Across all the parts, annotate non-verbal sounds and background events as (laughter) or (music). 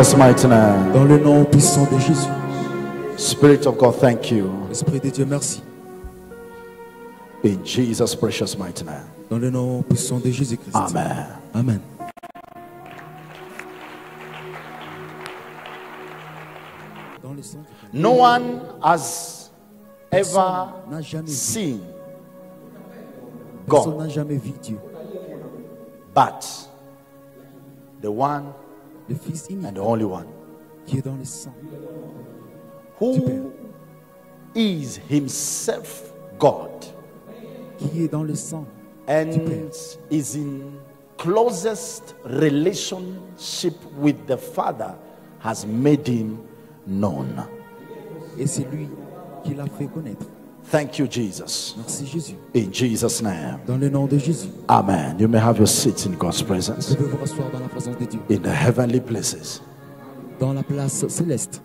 Jesus' mighty name. Dans le nom puissant de Jésus. Spirit of God, thank you. Esprit de Dieu, merci. In Jesus' precious mighty name. Dans le nom puissant de Jésus-Christ. Amen. Amen. Dans le sang. No one has ever seen God n'a jamais vu Dieu. but the one Le Fils and the only one qui dans le sang. who is himself God Qui est dans le sang. and is in closest relationship with the Father has made him known. Et c'est lui qui l'a fait connaître. Thank you, Jesus. Merci Jésus. In Jesus' name. Dans le nom de Jésus. Amen. You may have your seats in God's presence Vous pouvez vous dans la présence de Dieu. in the heavenly places. Dans la place céleste.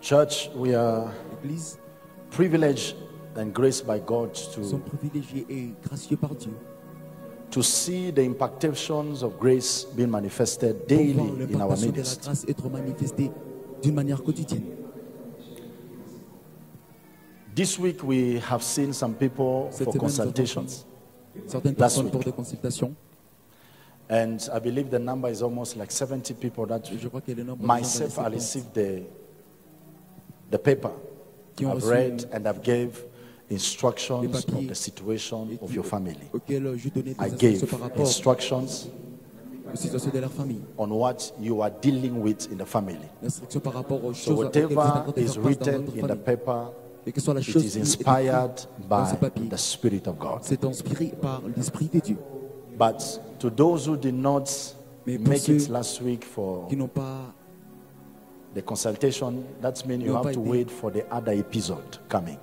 Church, we are L'Église, privileged and graced by God sommes to, privilégiés et gracieux par Dieu. to see the impartations of grace being manifested daily in our l'impartation de la midst. grâce être manifestée d'une manière quotidienne. This week, we have seen some people Cette for semaine, consultations, certaines Last personnes week. pour des consultations. and I believe the number is almost like 70 people that Je crois que le nombre de gens dans les myself I received the, the paper. qui ont I've reçu read and I've gave instructions Les papiers the situation et of qui- your family. auxquels euh, je donnais des I instructions gave par rapport instructions aux situations de leur famille. on what you are dealing with in the family. L'instruction par rapport aux So choses auxquelles vous êtes en whatever train de is faire face dans written votre in the famille. paper, Et que soit la chose is qui est inspired dans ce by papier. the Spirit of God. C'est inspiré par l'Esprit de Dieu. But to those who did not Mais pour make it last week for qui n'ont pas, the consultation, that means you have pas to wait for the other episode coming.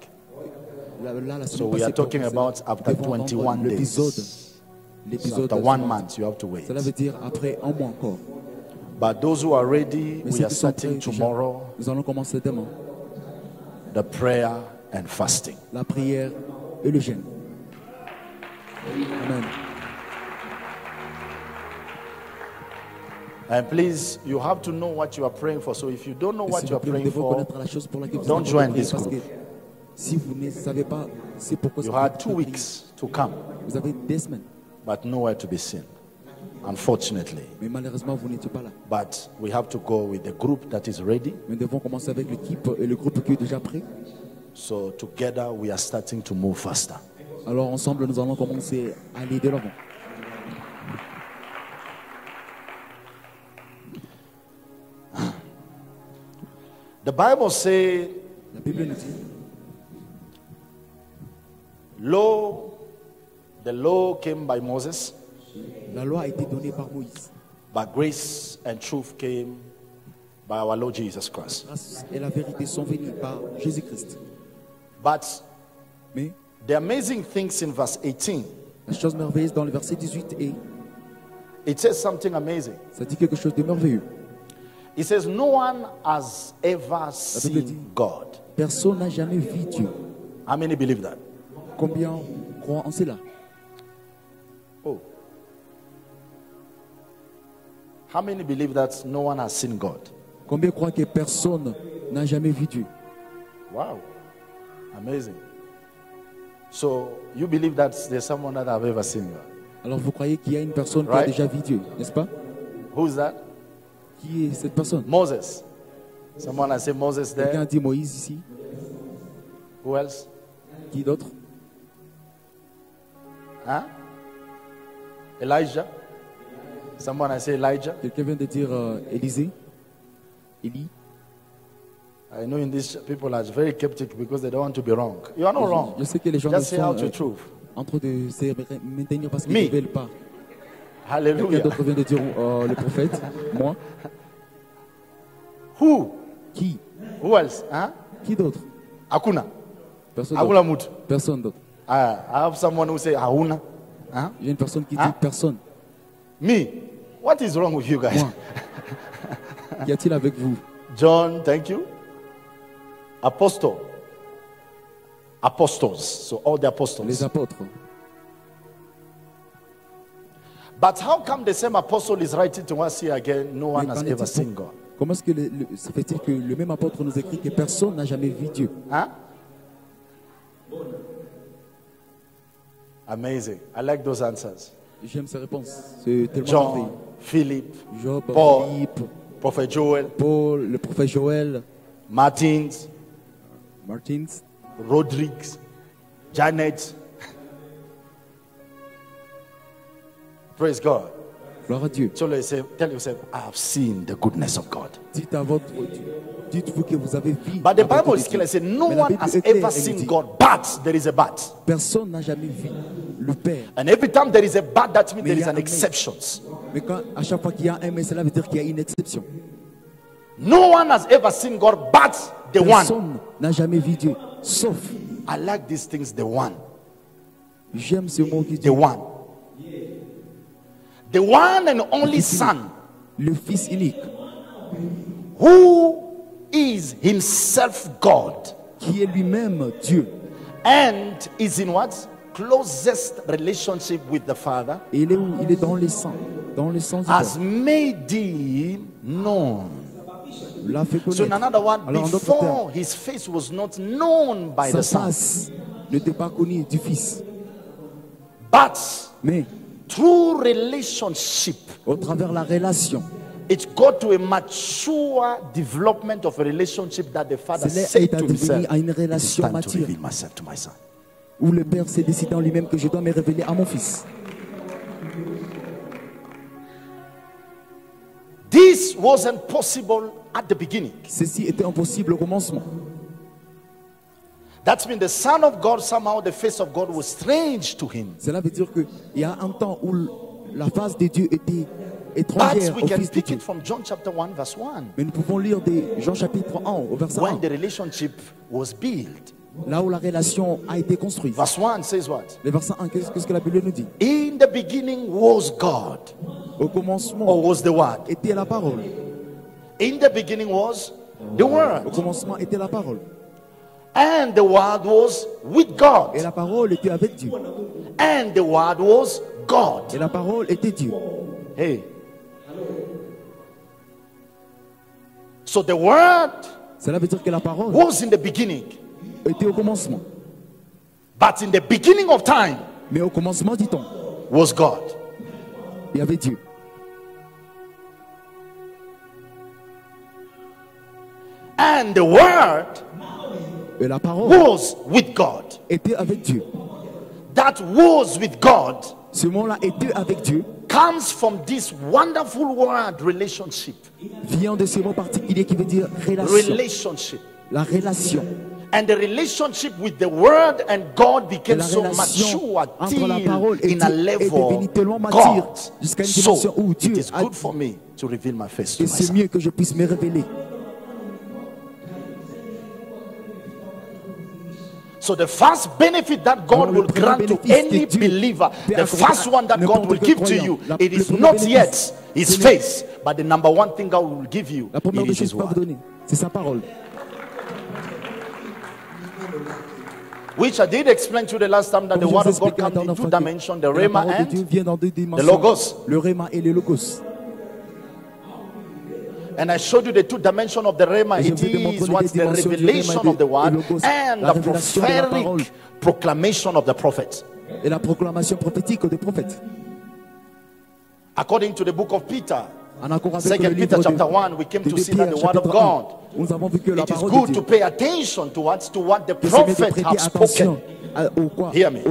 là, là, la So semaine we are passée, talking about after devons entendre 21 l'épisode. days. So L'épisode after one suivant. month, you have to wait. Cela veut dire après un mois encore. But those who are ready, Mais we ceux are qui sont prêts starting déjà, tomorrow nous allons commencer demain. The prayer and fasting. La prière et le jeûne. Amen. And please, you have to know what you are praying for. So if you don't know what you are praying for, la chose pour don't êtes en train join this group. si vous ne savez pas, c'est pourquoi you had two weeks to come, Vous avez semaines, but nowhere to be seen, unfortunately. mais malheureusement, vous n'étiez pas là. But we have to go with the group that is ready. Nous devons commencer avec l'équipe et le groupe qui est déjà prêt. So together we are starting to move faster. Alors ensemble, nous allons commencer à aller de l'avant. The Bible says, La Bible nous dit, Lo, the law came by Moses, la loi a été donnée par Moïse. but grace and truth came by our Lord Jesus Christ. Grâce et la vérité sont venues par Jésus-Christ. But Mais the amazing things in verse 18, la chose merveilleuse dans le verset 18 est, it says something amazing. ça dit quelque chose de merveilleux. It says, No one has ever Bible dit- seen God. Personne n'a jamais vu Dieu. How many believe that? Combien croient en cela? How many believe that no one has seen God? Combien croient que personne n'a jamais vu Dieu? Wow. Amazing. So you believe that there's someone that have ever seen God? Alors vous croyez qu'il y a une personne qui a déjà vu Dieu, n'est-ce pas? Who's that? Qui est cette personne? Moses. Someone has said Moses Quelqu'un there. dit Moïse ici? Who else? Qui d'autre? Huh? Elijah? Someone has said Elijah. Quelqu'un vient de dire euh, Élisée Élie I know in this people are very skeptic because they don't want to be wrong. You are not Je- wrong. Je sais que les gens Just say sont out your euh, truth. en train de se maintenir parce qu'ils Me. ne veulent pas. Quelqu'un Hallelujah. d'autre vient de dire euh, le prophète. (laughs) Moi Who? Qui? Who else? Huh? Qui d'autre? Akuna. Personne Akuna d'autre. Personne d'autre. Ah, I have someone who say Hauna. Huh? Il y a une personne qui dit Hein personne. Me. What is wrong with you guys? Qu'y a-t-il avec vous John, thank you. Apostle. Apostles. So all the apostles. Les apôtres. But how come the same apostle is writing to us here again? No one Mais has ever seen God. Comment est-ce que le, le- se fait-il que le même apôtre nous écrit que personne n'a jamais vu Dieu Huh? Amazing. I like those answers. J'aime ces réponses. C'est tellement John, merveilleux. Philip, Job, Paul. Philippe, Prophet Joel, Paul, le prophète Joël, Martins, Martins, Rodriguez, Janet. Praise God. Gloire à Dieu. Say, tell yourself, I have seen the goodness of God. Dites à votre, dites-vous que vous avez vu. But the Bible is Dieu. clear. It says, No one has ever seen God, but there is a but. Personne n'a jamais vu le Père. And every time there is a but, that means there is an exception. Mais quand, à chaque fois qu'il y a un mais, cela veut dire qu'il y a une exception. No one has ever seen God, but the one. Personne n'a jamais vu Dieu, sauf. I like these things, the one. J'aime ce mot qui dit The one. The one and only Son, le Fils unique, who is himself God qui est lui-même Dieu. and is in what? Closest relationship with the Father, Et il est où Il est dans les sangs, dans les sangs du has made him known. L'a fait So, in another word, Alors, before his face was not known by sa the Son, face n'était pas connue du Fils. but Mais through relationship, au travers la relation, it got to a mature development of a relationship that the Father said to himself, à une relation mature myself to my son. où le Père s'est décidé en lui-même que je dois me révéler à mon Fils. This wasn't possible at the beginning. Ceci était impossible au commencement. That's mean the Son of God, somehow the face of God was strange to him. Cela veut dire qu'il y a un temps où la face de Dieu était But étrangère we au can Fils de pick Dieu. it from John chapter 1, verse 1, Mais nous pouvons lire des Jean chapitre 1 au verset 1, when the relationship was built. là où la relation a été construite. Verse 1 says what? Le verset 1, qu'est-ce qu'est-ce que la Bible nous dit? In the beginning was God, Au commencement or was the Word. était la parole. In the beginning was the Au Word. commencement était la parole. And the Word was with God. Et la parole était avec Dieu. And the Word was God. Et la parole était Dieu. Hey. So the Word Cela veut dire que la parole was in the beginning. était au commencement. But in the beginning of time Mais au commencement du temps, was God. il y avait Dieu. And the Word Et la parole was with God. était avec Dieu. That was with God Ce mot-là était avec Dieu comes from this wonderful word relationship. vient de ce mot particulier qui veut dire relation. Relationship. La relation. And the relationship with the Word and God Et became la so relation mature la till parole in a level devenue tellement mature God. jusqu'à une So it Dieu is good for me to reveal my face to Et c'est mieux que je puisse me révéler. So the first benefit that God will grant to any believer, the first one that God will give to you, it is not yet His face, but the number one thing God will give you it is His qu'il va vous word. c'est sa parole. Which I did explain to you the last time that the word of God comes in two dimensions, the la Rhema parole de Dieu and vient dans deux dimensions. logos. Le Rhéma et le Logos. And I showed you the two dimensions of the je It vous ai montré is what's the revelation of the word and the révélation de la parole. prophetic proclamation of the prophet. Et la proclamation prophétique des prophètes. According to the book of Peter, Second Peter chapter 1, we came to see that the word of God nous avons vu que la It is good to pay attention to what, to what the que c'est mieux de prophet attention spoken. Hear me.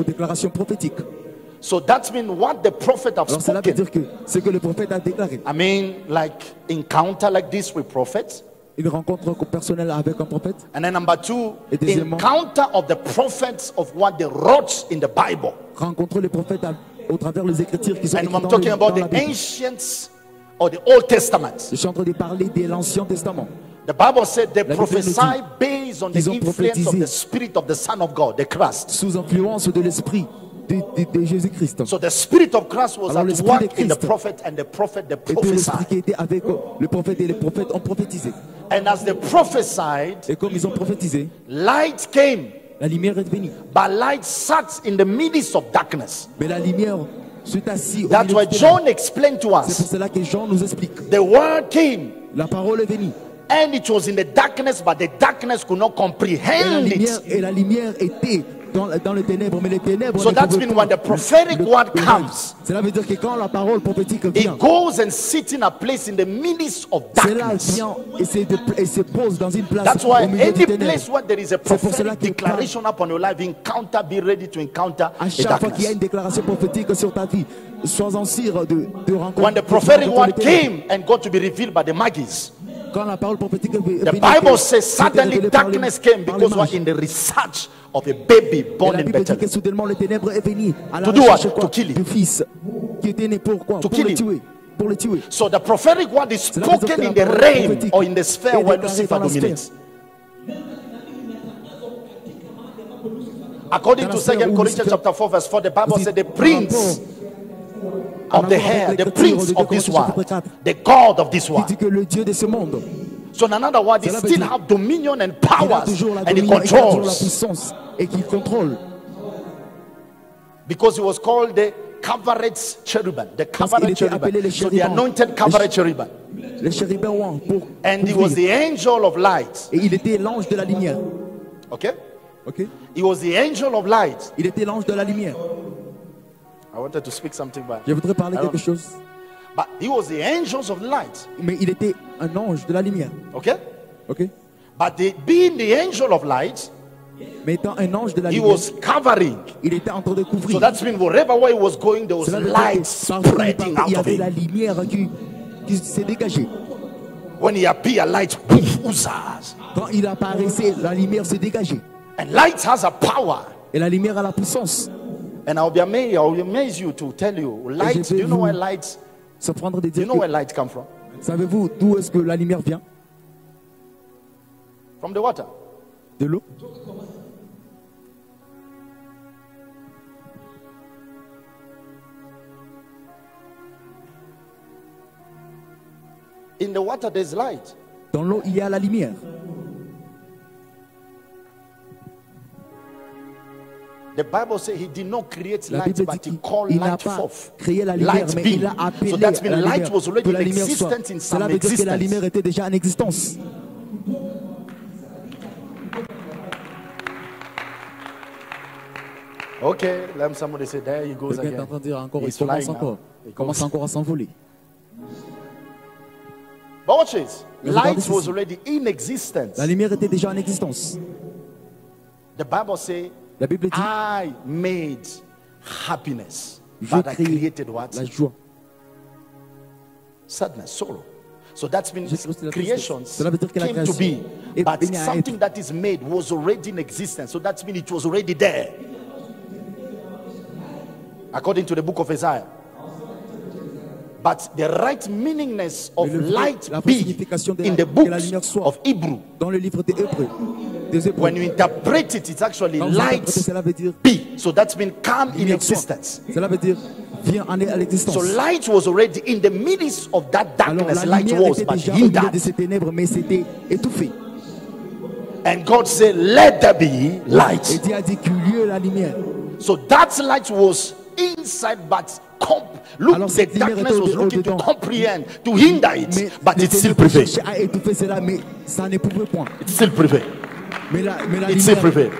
So that means what the prophet have Alors cela veut spoken. dire que ce que le prophète a déclaré, I mean, like encounter like this with prophets. une rencontre personnelle avec un prophète, And then number two, Et deuxièmement- encounter of the prophets of what they wrote in the Bible. rencontrer les prophètes à- au travers des écritures qui sont And écrites I'm dans, talking le- about dans the Bible. ancients or the Old Testament. Je suis en train de parler de l'Ancien Testament. The Bible said they prophesy based on the influence of the Spirit of the Son of God, the Christ. sous influence de l'esprit de, de- de Jésus-Christ. So the Spirit of Christ was Alors, at l'Esprit work de in the Christ prophet, and the prophet they Et tout l'esprit prophesied. qui était avec le prophète et les prophètes ont prophétisé. And as they prophesied, Et comme ils ont prophétisé, light came, la lumière est venue. but light sat in the midst of darkness. Mais la lumière sont assis au That's why. John explained to C'est pour us cela que Jean nous explique. the word came La parole est venue. and it was in the darkness, but the darkness could not Et la comprehend lumière, it. et la lumière était dans, dans les ténèbres, mais les ténèbres. So pouvaient mean when the prophetic word comes, Cela veut dire que quand la parole prophétique vient, It goes and sits in a place in the midst of cela darkness. vient et se, et se pose dans une place That's why au milieu any place where there is a C'est pour cela prophetic declaration upon your life, encounter, be ready to encounter À chaque fois qu'il y a une déclaration prophétique sur ta vie, sois en cire de, de. When the prophetic word came and got to be revealed by the Magi's, Quand la parole prophétique est venue, the Bible says suddenly révélé par les- darkness came because we're in the research of a baby born in que Bethlehem. soudainement les ténèbres est venu à la To do what? To kill du fils qui était né pour quoi To Pour kill le him. tuer. Pour le tuer. So the prophetic word is Cela veut dire spoken in the realm or in the sphere where Lucifer dans la sphère. dominates. According to la 2 Corinthians chapter 4, verse 4, the Bible said the prince of the hair, the prince of this world, the God of this world. Dit que le Dieu de ce monde, So in another word, they still have dominion and powers and he dominion, il a toujours controls et qu'il contrôle. because he was called the covered cherubim, the covered cherubim. So the anointed covered cherubim. Les chérubins ouin pour And he was the angel of light. Et il était l'ange de la lumière. Okay? Ok He was the angel of light. Il était l'ange de la lumière. I wanted to speak something back. Je voudrais parler quelque chose. But he was the angels of light. Mais il était un ange de la lumière. Okay? Ok? But the, being the angel of light, Mais étant un ange de la he lumière, was covering. il était en train de couvrir. So that's mean wherever where he was going, there was light spreading out il y of avait la lumière qui, qui s'est dégagée. When he appeared, light oozes. Quand il apparaissait, la lumière s'est dégagée. And light has a power. Et la lumière a la puissance. And I'll be amazed, I'll amaze you to tell you, light, do you know where light, De you dire where que, light come from? savez-vous d'où est-ce que la lumière vient? From the water. De l'eau In the water, there's light. Dans l'eau, il y a la lumière. The Bible says he did not create La light, Bible but dit he called qu'il n'a light pas forth. créé la lumière, Light mais il a appelé So that la means light lumière. was already la in lumière existence in some Cela veut dire que la existence. lumière était déjà en existence. Okay, let somebody say, there he goes again. dire encore, il commence encore. He Il commence goes. encore à s'envoler. But watch this. Light was already in existence. La lumière était déjà en existence. The Bible says, La Bible dit, I made happiness. j'ai But I created what? la joie. Sadness, sorrow. So that means J'ai créé la tristesse. creations Cela veut dire que la came to be. But something that is made was already in existence. So that means it was already there. According to the book of Isaiah. But the right meaningness of Mais le vrai- light be signification de la- in the books of Hebrew. Dans le livre des Hébreux, When you interpret it, it's actually quand vous interprétez, light be. So that's been come in existence. Cela veut dire vient en à. So light was already in the midst of that darkness. la Light was, but déjà au milieu de hindered. mais. And God said, Let there be Et light. Dieu a dit qu'il la lumière. So that light was inside, but comp- look, Alors the darkness was looking to comprehend, to hinder Mais it, but les it still prevailed. cherchaient à étouffer cela, mais ça ne pouvait point. It still prevailed. Mais la, mais la It still lumière, prevailed.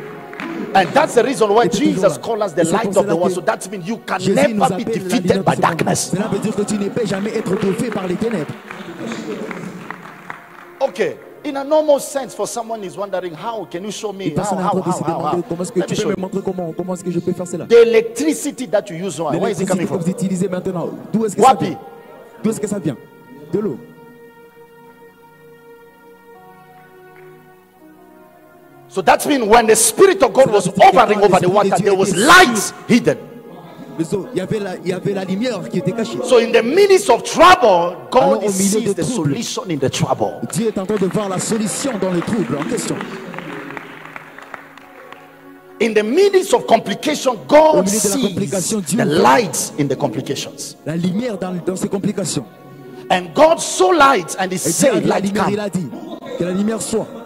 And that's the reason why Jesus called us the light of the world. So that means you can Jésus never be defeated by darkness. Cela veut dire que tu ne peux jamais être étouffé par les ténèbres. Okay. In a normal sense, for someone is wondering, how can you show me? How, how, how, se how, demander how? comment est-ce que Let me tu show peux me you. montrer comment, comment est-ce que je peux faire cela? The electricity that you use now, where is it coming L'électricité que from? vous utilisez maintenant, d'où est-ce que ça Wapi. vient? D'où est-ce que ça vient? De l'eau. So that means when the Spirit of God was hovering over the water, there was light hidden. Les eaux, Il y avait la, il y avait la lumière qui était cachée. So in the midst of trouble, God sees the solution in the trouble. Dieu est en train de voir la solution dans le trouble en question. In the midst of complication, God sees the light in the complications. La lumière dans, dans ces complications. And God saw light and He Et Dieu a said, Light come. que la lumière soit.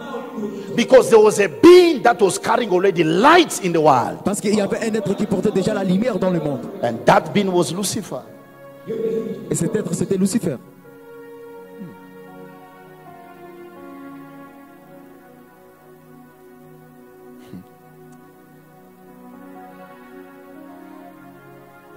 Because there was a being that was carrying already light in the world. Parce qu'il y avait un être qui portait déjà la lumière dans le monde. And that being was Lucifer. Et cet être, c'était Lucifer.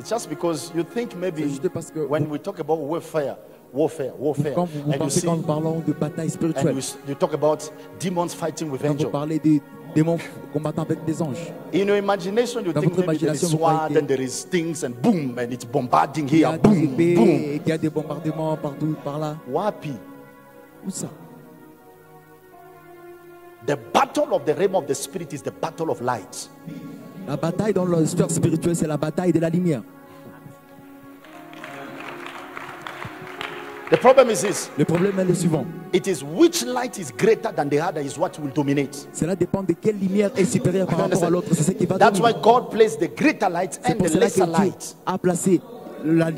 It's just because you think maybe C'est juste parce que when we talk about warfare, warfare, warfare, Quand vous, vous pensez see, quand nous parlons de bataille spirituelle, you, you talk about demons fighting with quand vous angels. parlez des démons combattant avec des anges, In your imagination, you Dans think votre maybe there is imagination, sword and there is things and boom and it's bombarding il y here, a des boom, épées, boom. qu'il y a des bombardements partout, par là. Wapi. Où ça? The battle of the realm of the spirit is the battle of light. La bataille dans la sphère spirituelle, c'est la bataille de la lumière. The problem is this Le problème est le suivant. it is which light is greater than the other is what will dominate. Cela dépend de quelle lumière est supérieure par rapport à l'autre. C'est ce qui va That's why. God placed the greater light and the lesser light. a placé la, la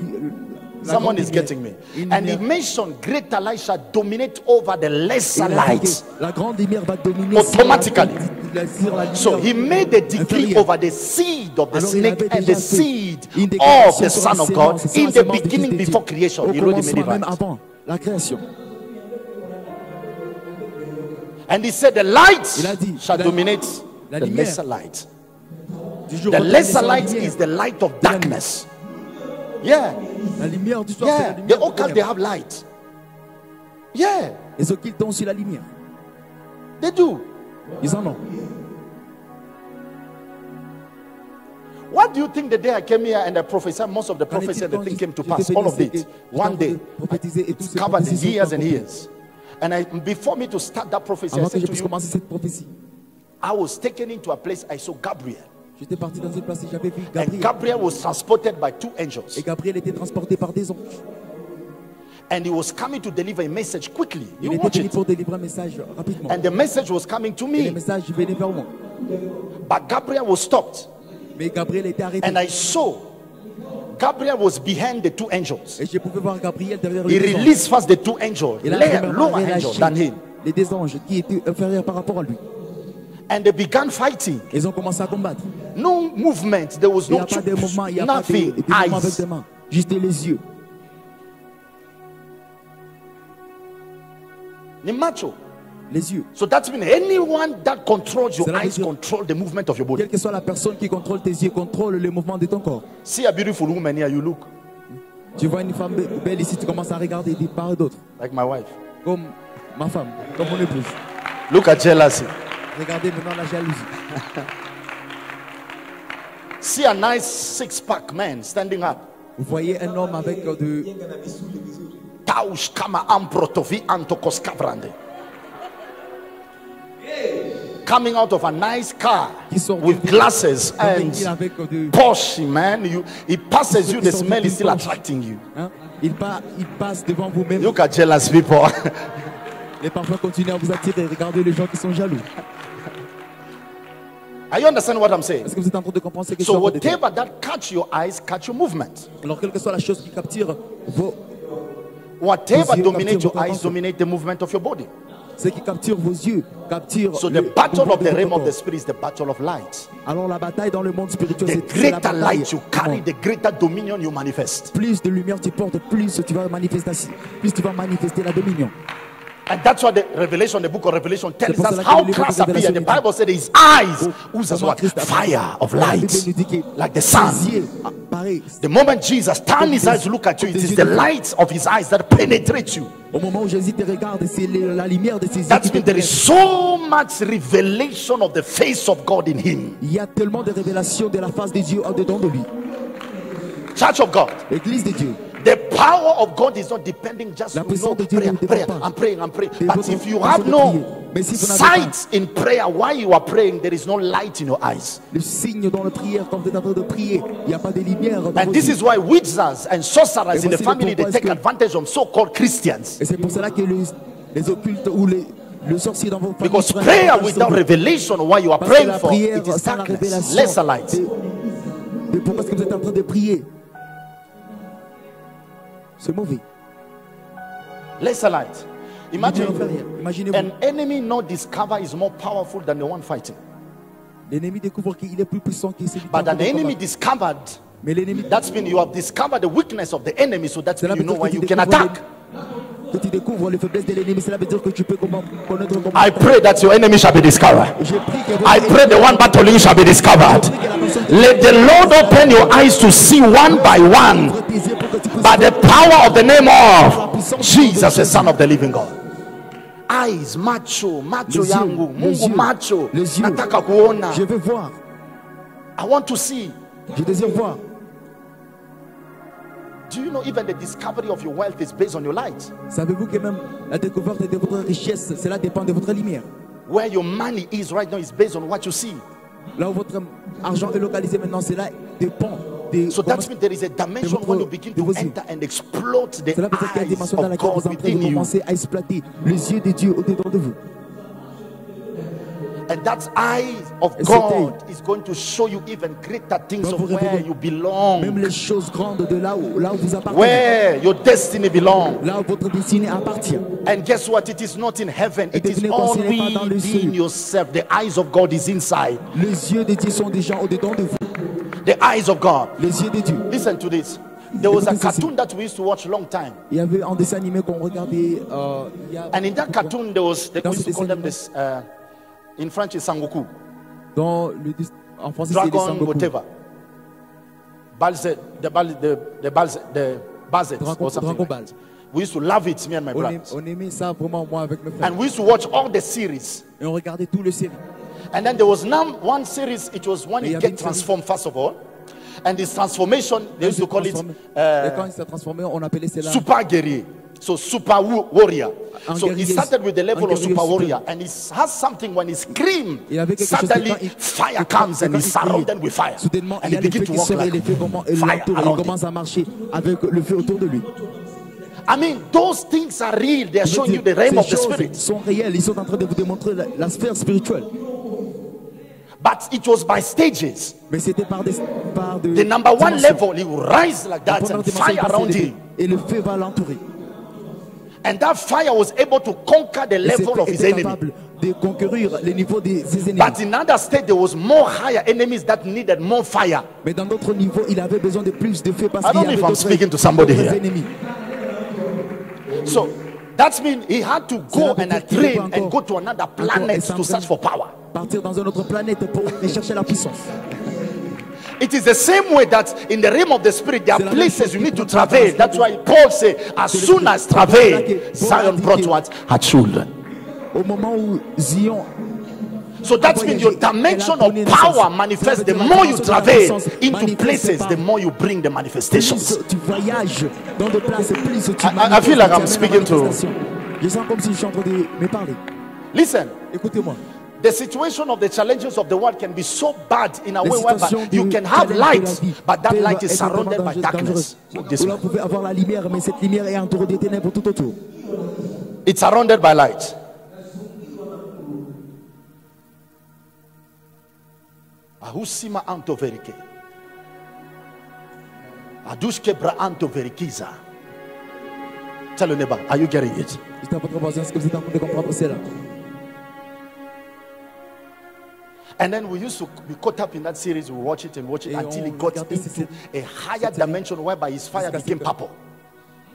Someone is getting me. And he mentioned greater light shall dominate over the lesser light. que La grande lumière va dominer Automatically. sur la, sur la lumière. So he made a decree over the seed of the snake and the seed of the Son of God in the beginning before creation. He wrote it in commencement, même la création. And he said, The light dit, shall la- dominate la the lesser light. The lesser light is the light of de la nuit. darkness. Yeah, La lumière du soir, c'est la yeah. lumière The du occult, they have light. Yeah, Les occultes ont aussi la lumière. they do. Ils en ont. What do you think the day I came here and I prophesied, most of the prophecies, est-il the thing came to pass, all of it. One day, t'ai prophétisé et it's covered in years and years. And I, before me to start that prophecy, I said to you, commencer cette prophétie, I was taken into a place, I saw Gabriel. J'étais parti dans une place et j'avais vu And Gabriel. Gabriel was transported by two Et angels. Gabriel était transporté par des anges. And he was coming to deliver a message quickly. Il You était watch venu it. pour délivrer un message rapidement. And the message was coming to Et le me. message venait vers moi. But Gabriel was stopped. Mais Gabriel était arrêté. And I saw Gabriel was behind the two angels. Et je pouvais voir Gabriel derrière He les anges. released first the two angels, Il lower angels than him. les deux anges qui étaient inférieurs par rapport à lui. And they began fighting. Ils ont commencé à combattre. No movement. There was Il n'y no a pas de mouvement, il n'y a pas de, nothing. de mouvement avec mains. Juste les yeux. Ni macho. Les yeux. So that means anyone that controls your eyes control the movement of your body. Quelle que soit la personne qui contrôle tes yeux, contrôle le mouvement de ton corps. See a beautiful woman here, you look Tu vois une femme be- belle ici, tu commences à regarder des part et d'autre. like my wife. Comme ma femme, comme mon épouse. Look at jealousy. Regardez maintenant la jalousie. (laughs) See a nice six pack man standing up. Vous voyez un homme avec euh, de, Taush kama amprotovi antokoskavrande. Coming out of a nice car with glasses and euh, Porsche, man. You, he passes you, the smell is still attracting you. hein, il, pa- il passe devant vous-même. Look at jealous people. (laughs) Les parfums continuent à vous attirer. Regardez les gens qui sont jaloux. Are you understand what I'm saying? Est-ce que vous êtes en train de comprendre ce que So whatever that catch your eyes, catch your movement. Alors, quelle que soit la chose qui capture vos, Whatever dominates your eyes, dominate the movement of your body. ce qui capture vos yeux, capture So the le battle of the realm of the spirit is the battle of light. Alors, la bataille dans le monde spirituel, The c'est la light you du carry, monde. the greater dominion you manifest. Plus de lumière tu portes, plus tu vas manifester, plus tu vas manifester la dominion. And that's what the Revelation, the book of Revelation tells us how le livre de Christ appeared. The Bible said his eyes, whose as what? Fire of light, Bible nous dit que like the sun. The moment Jesus turned his eyes to look at you, it is the light of his eyes that penetrates you. Au moment où Jésus te regarde, c'est la lumière de ses yeux That means there is so much revelation of the face of God in him. Il y a tellement de révélations de la face des dieux en dedans de lui. Church of God. L'église de Dieu. The power of God is not depending just on no prayer, prayer. I'm praying, I'm praying. But if you have no prier. Mais si vous n'avez pas sight in prayer while you are praying, there is no light in your eyes. le signe dans la prière quand vous êtes en train de prier, il n'y a pas de lumière dans And this is why witches and sorcerers in the family they take advantage of so-called Christians. Et c'est pour cela que les, les occultes ou les, le sorcier dans vos familles Because prayer without revelation while you are praying for it is darkness, lesser light. Mais pourquoi est-ce que vous êtes en train de prier C'est mauvais. Lesser light. Imagine ne fait. Imaginez-vous, an enemy not discover is more powerful than the one fighting. l'ennemi découvre qu'il est plus puissant que celui qui But an de enemy discovered, Mais l'ennemi, that's mean you have discovered the weakness of the enemy, so that's cela you know que you can attack. Les- que tu découvres les faiblesses de l'ennemi, cela veut dire que tu peux connaître comment. I pray that your enemy shall be discovered. Je prie que votre I pray the one battling shall be discovered. Let the Lord open your eyes to see one by one votre tes yeux pour que tu puisses by the power of the name of Jesus, the Son of the living God. Eyes, macho, macho Les yeux, yangu, Mungu yeux, macho. Nataka kuona. Je veux voir, I want to see. je désire voir. Do you know even the discovery of your wealth is based on your light? Savez-vous que même la découverte de votre richesse, cela dépend de votre lumière? Where your money is right now is based on what you see. Là où votre argent est localisé maintenant, cela dépend de So that means there is a dimension votre- when you begin de to vos yeux. enter and explode the Cela veut dire qu'il y a une dimension dans laquelle vous God êtes en train within de you. commencer à exploiter les yeux de Dieu au-dedans de vous. And that eye of God is going to show you even greater things of where you Même belong, les choses grandes de là où, là où vous appartenez, where your destiny belongs. là où votre destinée appartient. And guess what? It is not in heaven, it is devinez quoi, ce n'est pas dans le already ciel. in yourself. The eyes of God is inside. Les yeux de Dieu sont déjà au-dedans de vous. The eyes of God. Les yeux de Dieu. Listen to this. There was a cartoon that we used to watch a long time. Il y avait un dessin animé qu'on regardait. a- And in that cartoon, there was, they used to call them this, uh, in French, it's Sangoku, dans le, en français, c'est Dragon, Sangoku. whatever. Balzet, the, the, the, the Bazet, Dragon- or something. Like that. We used to love it, me and my On, brothers. on aimait ça vraiment, moi, avec mes frères. And we used to watch all the series. Et on regardait tout le série. And then there was one series, it was when he get transformed, first of all. And this transformation, they used to call it uh, quand il s'est transformé, on appelait cela. super guerrier. So super warrior. So he started with the level of super warrior, and he has something when he screams. Il avait quelque chose que Suddenly, fire comes and he's surrounded with fire, Soudainement, and il y he a les begins to walk like les feux comment et fire around commence à marcher avec le feu autour de lui. I mean, those things are real. They are showing you the realm of the spirit. sont réelles. Ils sont en train de vous démontrer la, la sphère spirituelle. But it was by stages. Mais c'était par des par de The number one dimensions. level, he will rise like that and fire around him. Et le feu va l'entourer. And that fire was able to conquer the level of his enemy. de conquérir les niveaux de ses ennemis. But in other state, there was more higher enemies that needed more fire. Mais dans d'autres niveaux, il avait besoin de plus de feu parce qu'il y don't know avait if I'm d'autres speaking to somebody here. ennemis. So that means he had to go and train and go to another planet to search for power. Partir dans une autre planète pour rechercher la puissance. It is the same way that in the realm of the spirit, there are C'est la même places you need to travel. That's why Paul said, as soon as travel, que Paul a Zion brought what? Her children. Au moment où Zion So that means your dimension of power manifests. The more you travel into places, the more you bring the manifestations. tu voyages dans des places, plus tu I- I- feel like I'm manifestes, tu amènes la speaking to- manifestation. Je sens comme si je suis en train de me parler. Listen, Écoutez-moi. The situation of the challenges of the world can be so bad in a way whereby you can have light, but that light is surrounded by darkness. This Où là, way. vous pouvez avoir la lumière, mais cette lumière est entourée de ténèbres tout autour. It's surrounded by light. Ahusima anto verike. Adushke bra anto verikiza. Tell neighbor, are you getting it? And then we used to be caught up in that series. We watch it and watch it Et until on oh, it got into a higher dimension whereby his fire became purple.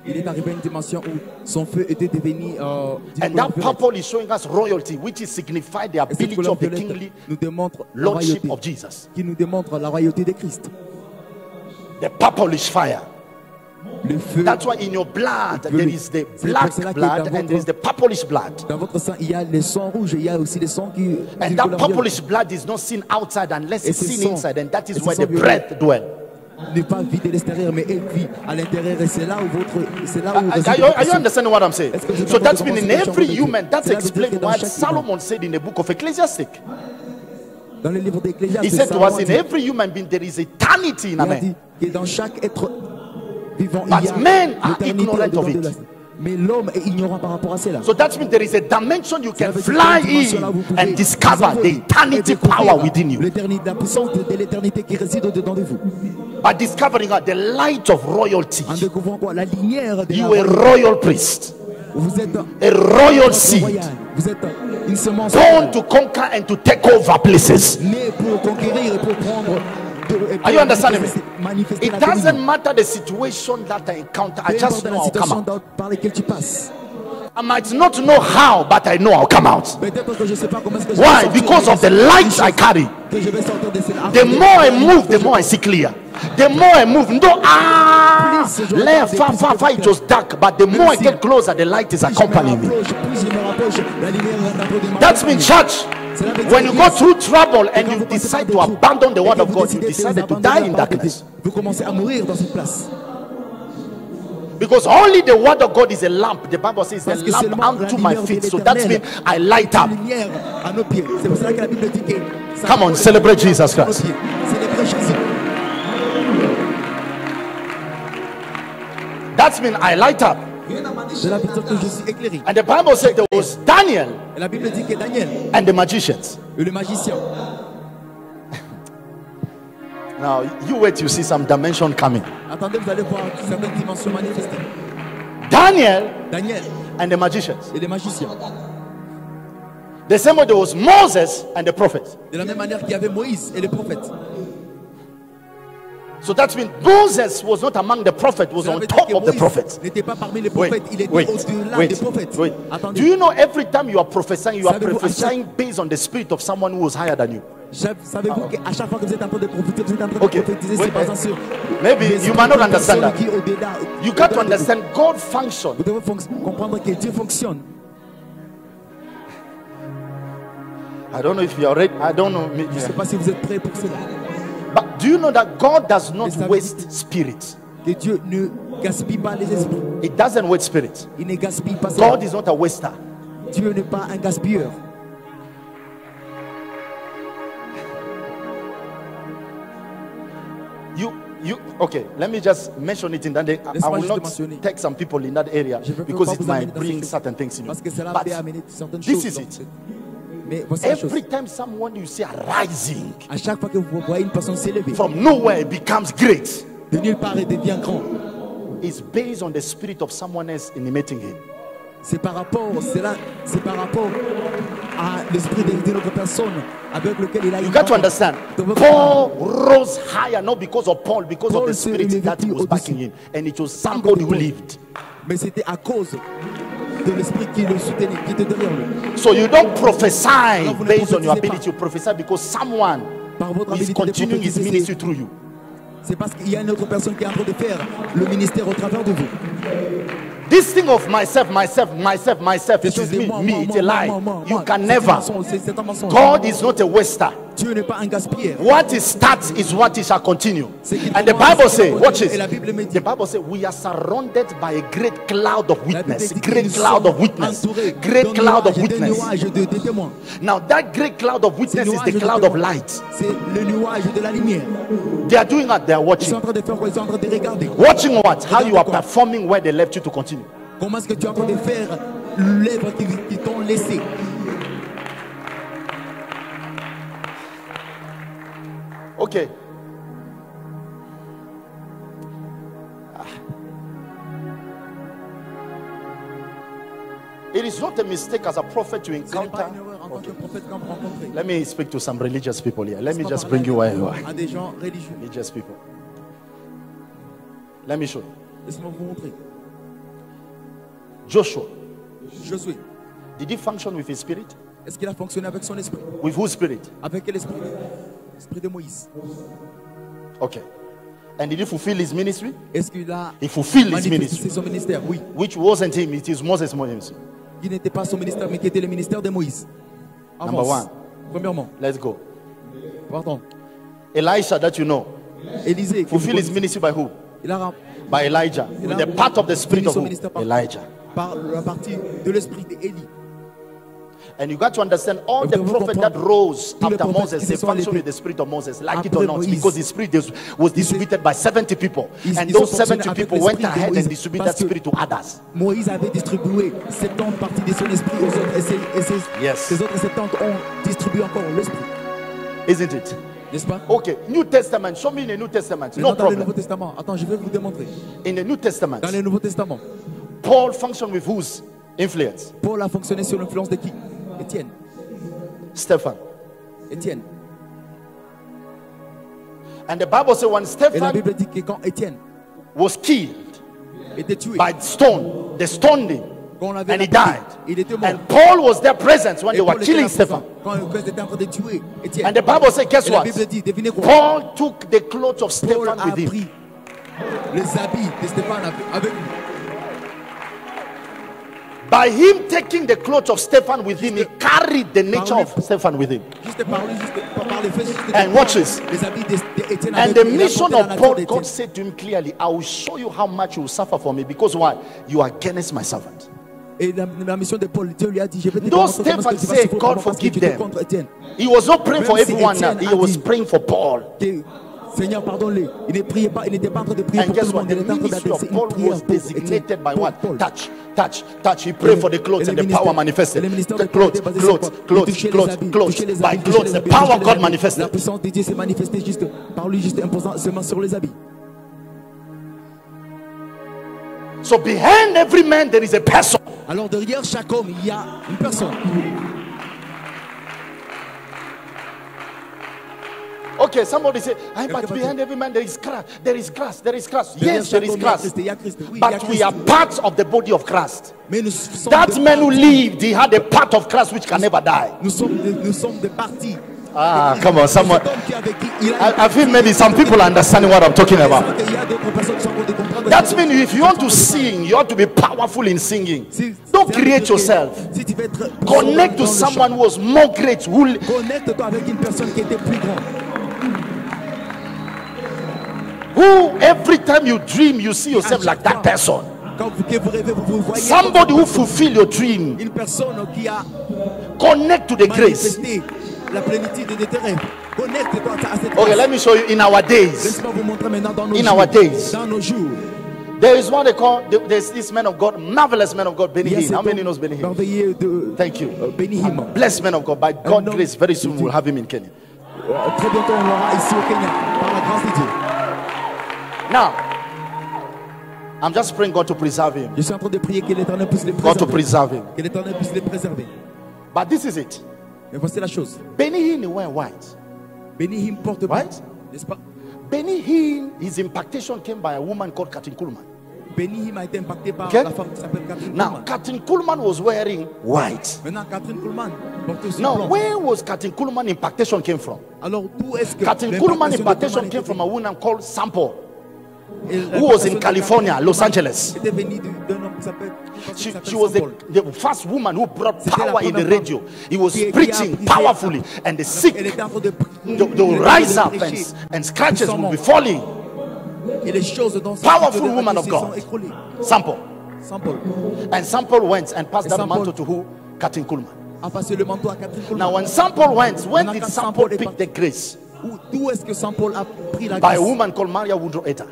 Il est arrivé à une dimension où son feu était devenu. Euh, And that purple is showing us royalty, which is signified the ability of the kingly nous démontre lordship royauté, of Jesus. qui nous démontre la royauté de Christ. The purplish fire. That's why in your blood there is the black pour cela que blood and there is the purplish blood. Dans votre sang, il y a le sang rouge et il y a aussi le sang qui. And that purplish blood is not seen outside unless it's seen inside, and that is et where the breath dwells. N'est pas vide de l'extérieur, mais elle vit à l'intérieur et c'est là où votre. C'est là où. Ah, are, ah, réside are you, understanding what I'm saying? Est-ce que vous So that's been in c'est que je suis en every train de dire? human. That's Cela veut dire que explained what Solomon said in the book of Ecclesiastic. Dans le livre d'Ecclésiaste, He said to us, in every human being there is eternity in a man. que dans chaque être vivant, But a men are ignorant of it. Mais l'homme est ignorant par rapport à cela. So that means there is a dimension you can fly qu'il y a une dimension là où vous in and discover the eternity et power within you. l'éternité- La puissance de, de l'éternité qui réside au-dedans de vous. By discovering the light of royalty. En découvrant quoi La lumière de You a royal priest. Vous êtes a royal seed. Vous êtes une semence born to conquer and to take over places. née pour conquérir et pour prendre. Are you understanding me? It doesn't matter the situation that I encounter, I just know I'll come out. dans- par laquelle tu passes. I might not know how, but I know I'll come out. Peut-être que je ne sais pas comment est-ce que je Why? Because of the light I carry. que je vais sortir de ces- The more I move, the more I see clear. The more I move, no, ah, left, far, far, far, it was dark, but the more I get closer, the light is me accompanying me. rapproche, plus je me rapproche, la lumière est en train de That's m'accompagner. church. When you go through trouble and you decide to abandon the word of God, you decided to die in darkness. Dieu, Vous commencez à mourir dans cette place. Because only the word of God is a lamp. The Bible says a lamp unto my feet. So that means I light up. lumière à nos pieds. C'est pour ça que la Bible dit que ça Come on, celebrate Jesus Christ. That means I light up. Cela veut dire que je suis éclairé. And the Bible said there was Daniel Et la Bible dit que Daniel and the magicians. et le magicien. (laughs) Now you wait, you see some dimension coming. Attendez, vous allez voir certaines dimensions manifestées. Daniel Daniel and the magicians. et les magiciens. The same way there was Moses and the prophets. De la même manière qu'il y avait Moïse et les prophètes. So that means Moses was not among the prophets, was on top of the prophets. n'était pas parmi les Wait, prophètes, il était wait, wait, wait. Do you know every time you are prophesying, you are prophesying based on the spirit of someone who was higher than you? Savez-vous ah. qu'à chaque fois que vous êtes en train de prophétiser, vous êtes en train de Okay. prophétiser, c'est basé sur maybe you might not understand that. You got to au-delà de vous. understand God function. Vous devez comprendre que Dieu fonctionne. I don't know if you are ready. I don't know. Je ne sais pas si vous êtes prêts pour cela. But do you know that God does not waste spirit? Que Dieu ne gaspille pas les esprits. It doesn't waste spirit. Il ne gaspille pas. God is not a waster. Dieu n'est pas un gaspilleur. You, you. Okay, let me just mention it in that. Day. I, I will not mentionner. take some people in that area because it might bring certain things in you. Parce que cela But peut amener certaines this choses. is it. Cette- Mais voici every time someone you see rising À chaque fois que vous voyez une personne s'élever, from nowhere it becomes great, de nulle part elle devient grand. it's based on the spirit of someone else imitating him. C'est par rapport, c'est là, c'est par rapport à l'esprit de, notre personne avec lequel il a You got to understand. Paul rose higher not because of Paul, because of the spirit that was backing him, and it was somebody who lived. Mais c'était à cause de l'esprit qui le soutenait, qui était derrière lui. So you don't prophesy vous ne based on your prophétisez ability. You prophesy because someone Par votre is habilité de continuing his prophétiser, ministry through you. c'est parce qu'il y a une autre personne qui est en train de faire le ministère au travers de vous. This thing of myself, myself, myself, myself, it is me, moi, me, it's moi, a lie. moi, moi, You moi, can c'est un never. mensonge, c'est- C'est un mensonge. God is not a waster. Dieu n'est pas un gaspilleur. What he starts is what he shall continue. And the Bible says, watch this. Et la Bible me dit- The Bible says we are surrounded by a great cloud of witness. Great cloud of witness. Great cloud of witness. nuage de, de témoins. Now that great cloud of witness is the cloud of light. C'est le nuage de la lumière. They are doing what they are watching. en train de faire quoi Ils sont en train de regarder. Watching what? How you are performing where they left you to continue. Comment est-ce que tu es en train de faire l'œuvre qu'ils t'ont laissé Okay. Ah. It is not a mistake as a prophet to encounter. pas une erreur en tant que prophète quand vous rencontrez. Let me speak to some religious people here. Let me just bring you where you are. À des gens religieux. Religious people. Let me show you. Joshua, Josué, did he function with his spirit? est-ce qu'il a fonctionné avec son esprit With whose spirit? Avec quel esprit L'esprit de Moïse. Okay. And did he fulfill his ministry? Est-ce qu'il a He fulfilled his ministry, son ministère? Oui. which wasn't him, it is Moses' ministry. Qui n'était pas son ministère, mais qui était le ministère de Moïse. Number Avance. one. Premièrement, Let's go. pardon. Elisha, that you know, Élisée, fulfilled his ministry by who? il a By Elijah. With the part of the spirit of who? Elijah. par la partie de l'esprit d'Élie. And you got to understand all Vous the devez prophets that comprendre, rose tous les after prophètes Moses, qui they functioned with the spirit of Moses, like it or not, because the spirit was distributed by 70 people. And those fonctionné 70 avec people went ahead and distributed that spirit to others. Moïse avait distribué 70 parties de son esprit aux autres et, ces, et ces- Yes. ces autres 70 ont distribué encore l'esprit. Isn't it? N'est-ce pas? Okay, New Testament. Show me in the New Testament. No dans le Nouveau. Testament, attends, je vais vous démontrer. In the New Testament, Dans le Nouveau Testament, Paul functioned with whose influence? Paul a fonctionné sur l'influence de qui? Étienne. Stephen. Étienne. And the Bible says when Stephen Bible dit que quand Étienne was killed by stone, they stoned him quand on l'avait and he died. il était mort. And Paul was there present when they were killing Stephen. Quand quand ils étaient en train de tuer Étienne. And the Bible says, guess what? Bible dit, quoi Paul took the clothes of Stephen with him. By him taking the clothes of Stephen with him, he carried the nature of Stephen with him. Juste par lui, juste par par les faits, juste And watch this. les habits de- de Étienne And the lui. Il a mission of Paul. God said to him clearly, I will show you how much you will suffer for me. Because why? You are against my servant. Et la, la mission de Paul, Dieu lui a dit, je vais te montrer comment Stephen est-ce que tu vas said, souffrir God pour moi que forgive tu them. contre Étienne. He was not praying for everyone, he was praying for Paul. Seigneur, pardonne-les. Il ne priait pas, il n'était pas en train de prier And pour tout guess le what? monde. The Il était en train ministry d'adresser of une Paul prière was designated by what? Touch, touch, touch. He prayed for the clothes and the power manifested. The clothes, clothes, clothes, clothes, clothes. By clothes, the power of God manifested. La puissance de Dieu s'est manifestée juste par lui, juste imposant sur les habits. So behind every man there is a person. Alors derrière chaque homme, il y a une personne. Okay, somebody say, "Ah, but behind every man there is Christ. There is Christ. There is Christ. Derrière Yes, there is chaque is homme, il y a Christ. Christ. Il y a Christ. Oui, il y a But we are parts of the body of Christ. Mais nous sommes That man who lived, he had a part of Christ which can never die. Nous sommes des, nous sommes des parties. Ah, come on, someone. I, homme qui est avec qui il a I, feel maybe some people are understanding what I'm talking about. Il y a d'autres personnes qui sont en train de comprendre. That means if you want to sing, you have to be powerful in singing. Don't create yourself. que- Si tu veux être Connect to someone who was more great. Who, who every time you dream, you see yourself like that person. Quand vous, que vous rêvez, vous vous voyez Somebody who fulfill your dream. Connect to the grace. manifesté la plénitude de tes rêves. Connecte-toi à cette Okay, let me show you in our days. Laisse-moi vous montrer maintenant dans nos In our days. Dans nos jours. There is what they call, there's this man of God, marvelous man of God, Benny Hinn. How many knows Benny Hinn? merveilleux de Thank you. euh, Benny Hinn. Blessed man of God. By God's grace, very soon we'll have him in Kenya. Now, I'm just praying God to preserve him. Je suis en train de prier que l'Éternel puisse les God to preserve him. Que l'Éternel puisse les préserver. But this is it. Mais voici la chose. Benny Hinn wear white. Benny Hinn porte Right? blanc, n'est-ce pas Benny Hinn, his impactation came by a woman called Kathryn Kuhlman. Benny Hinn a été impacté par Okay. la femme qui s'appelle Catherine Now, Kuhlman. Kathryn Kuhlman was wearing white. Maintenant, Catherine Kuhlman porte aussi Now, blanc. where was Kathryn Kuhlman impactation came from? Alors, d'où est-ce que Katrin l'impactation Kuhlman de impactation came from a woman called Semple. Who was in California, Los Angeles. était venue du- d'un homme qui s'appelle qui She, she was the, the first woman who brought power in the radio. He was qui- qui a preaching powerfully, and the sick, Elle était en train de they, will elle était en train rise up and, and scratches will be falling. Et les choses dans ce Powerful woman of God. Semple. And Semple went and passed that mantle to who? Kathryn Kuhlman. a passé le manteau à Catherine Kuhlman. Now, when Semple went, when did Semple pick the grace? Où- D'où est-ce que Saint-Paul a pris By a woman called Maria Woodworth-Etter.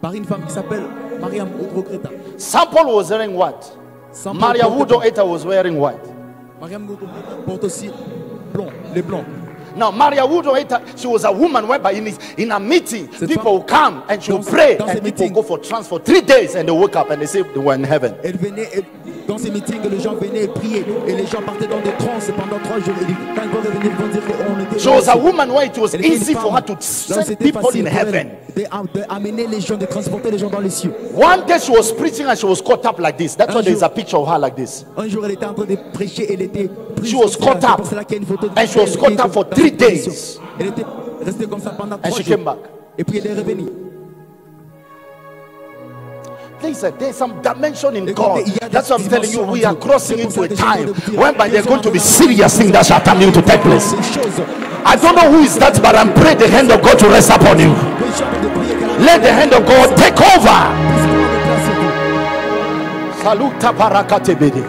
Par une femme qui s'appelle Mariam Oudro-Kreta. Sample was wearing what? Maria blanc. Etta was wearing white. Mariam Oudro-Kreta porte aussi blanc, les blancs. Now, Maria Woodworth she was a woman whereby in, his, in a meeting, Cette people will come and she will pray, and people go for trance for three days, and they wake up and they say they were in heaven. Elle venait, elle- dans ces meetings, les gens venaient et priaient. Et les gens partaient dans des transes pendant trois jours. Et quand ils vont revenir, ils vont dire qu'on oh, était. She was a woman where it was easy for her to send people in heaven. d'amener les gens, de transporter les gens dans les cieux. One day she was preaching and she was caught up like this. That's why there is a picture of her like this. Un jour, elle était en train de prêcher. Elle était She was caught up. pour cela qu'il y a une photo de And she was caught up for three days. Elle était restée comme ça pendant trois she jours. came back. Et puis elle est revenue. There's, there's some dimension in God. il y a des That's what I'm telling you. We are crossing into a que j'ai envie time de vous dire, whereby there are going to be serious things that shall come into take place. I don't know who is that, but I'm praying the hand of God to rest upon you. Les gens de prier que la Let the hand of God take over. puisse prendre place sur vous. Saluta parakatebede.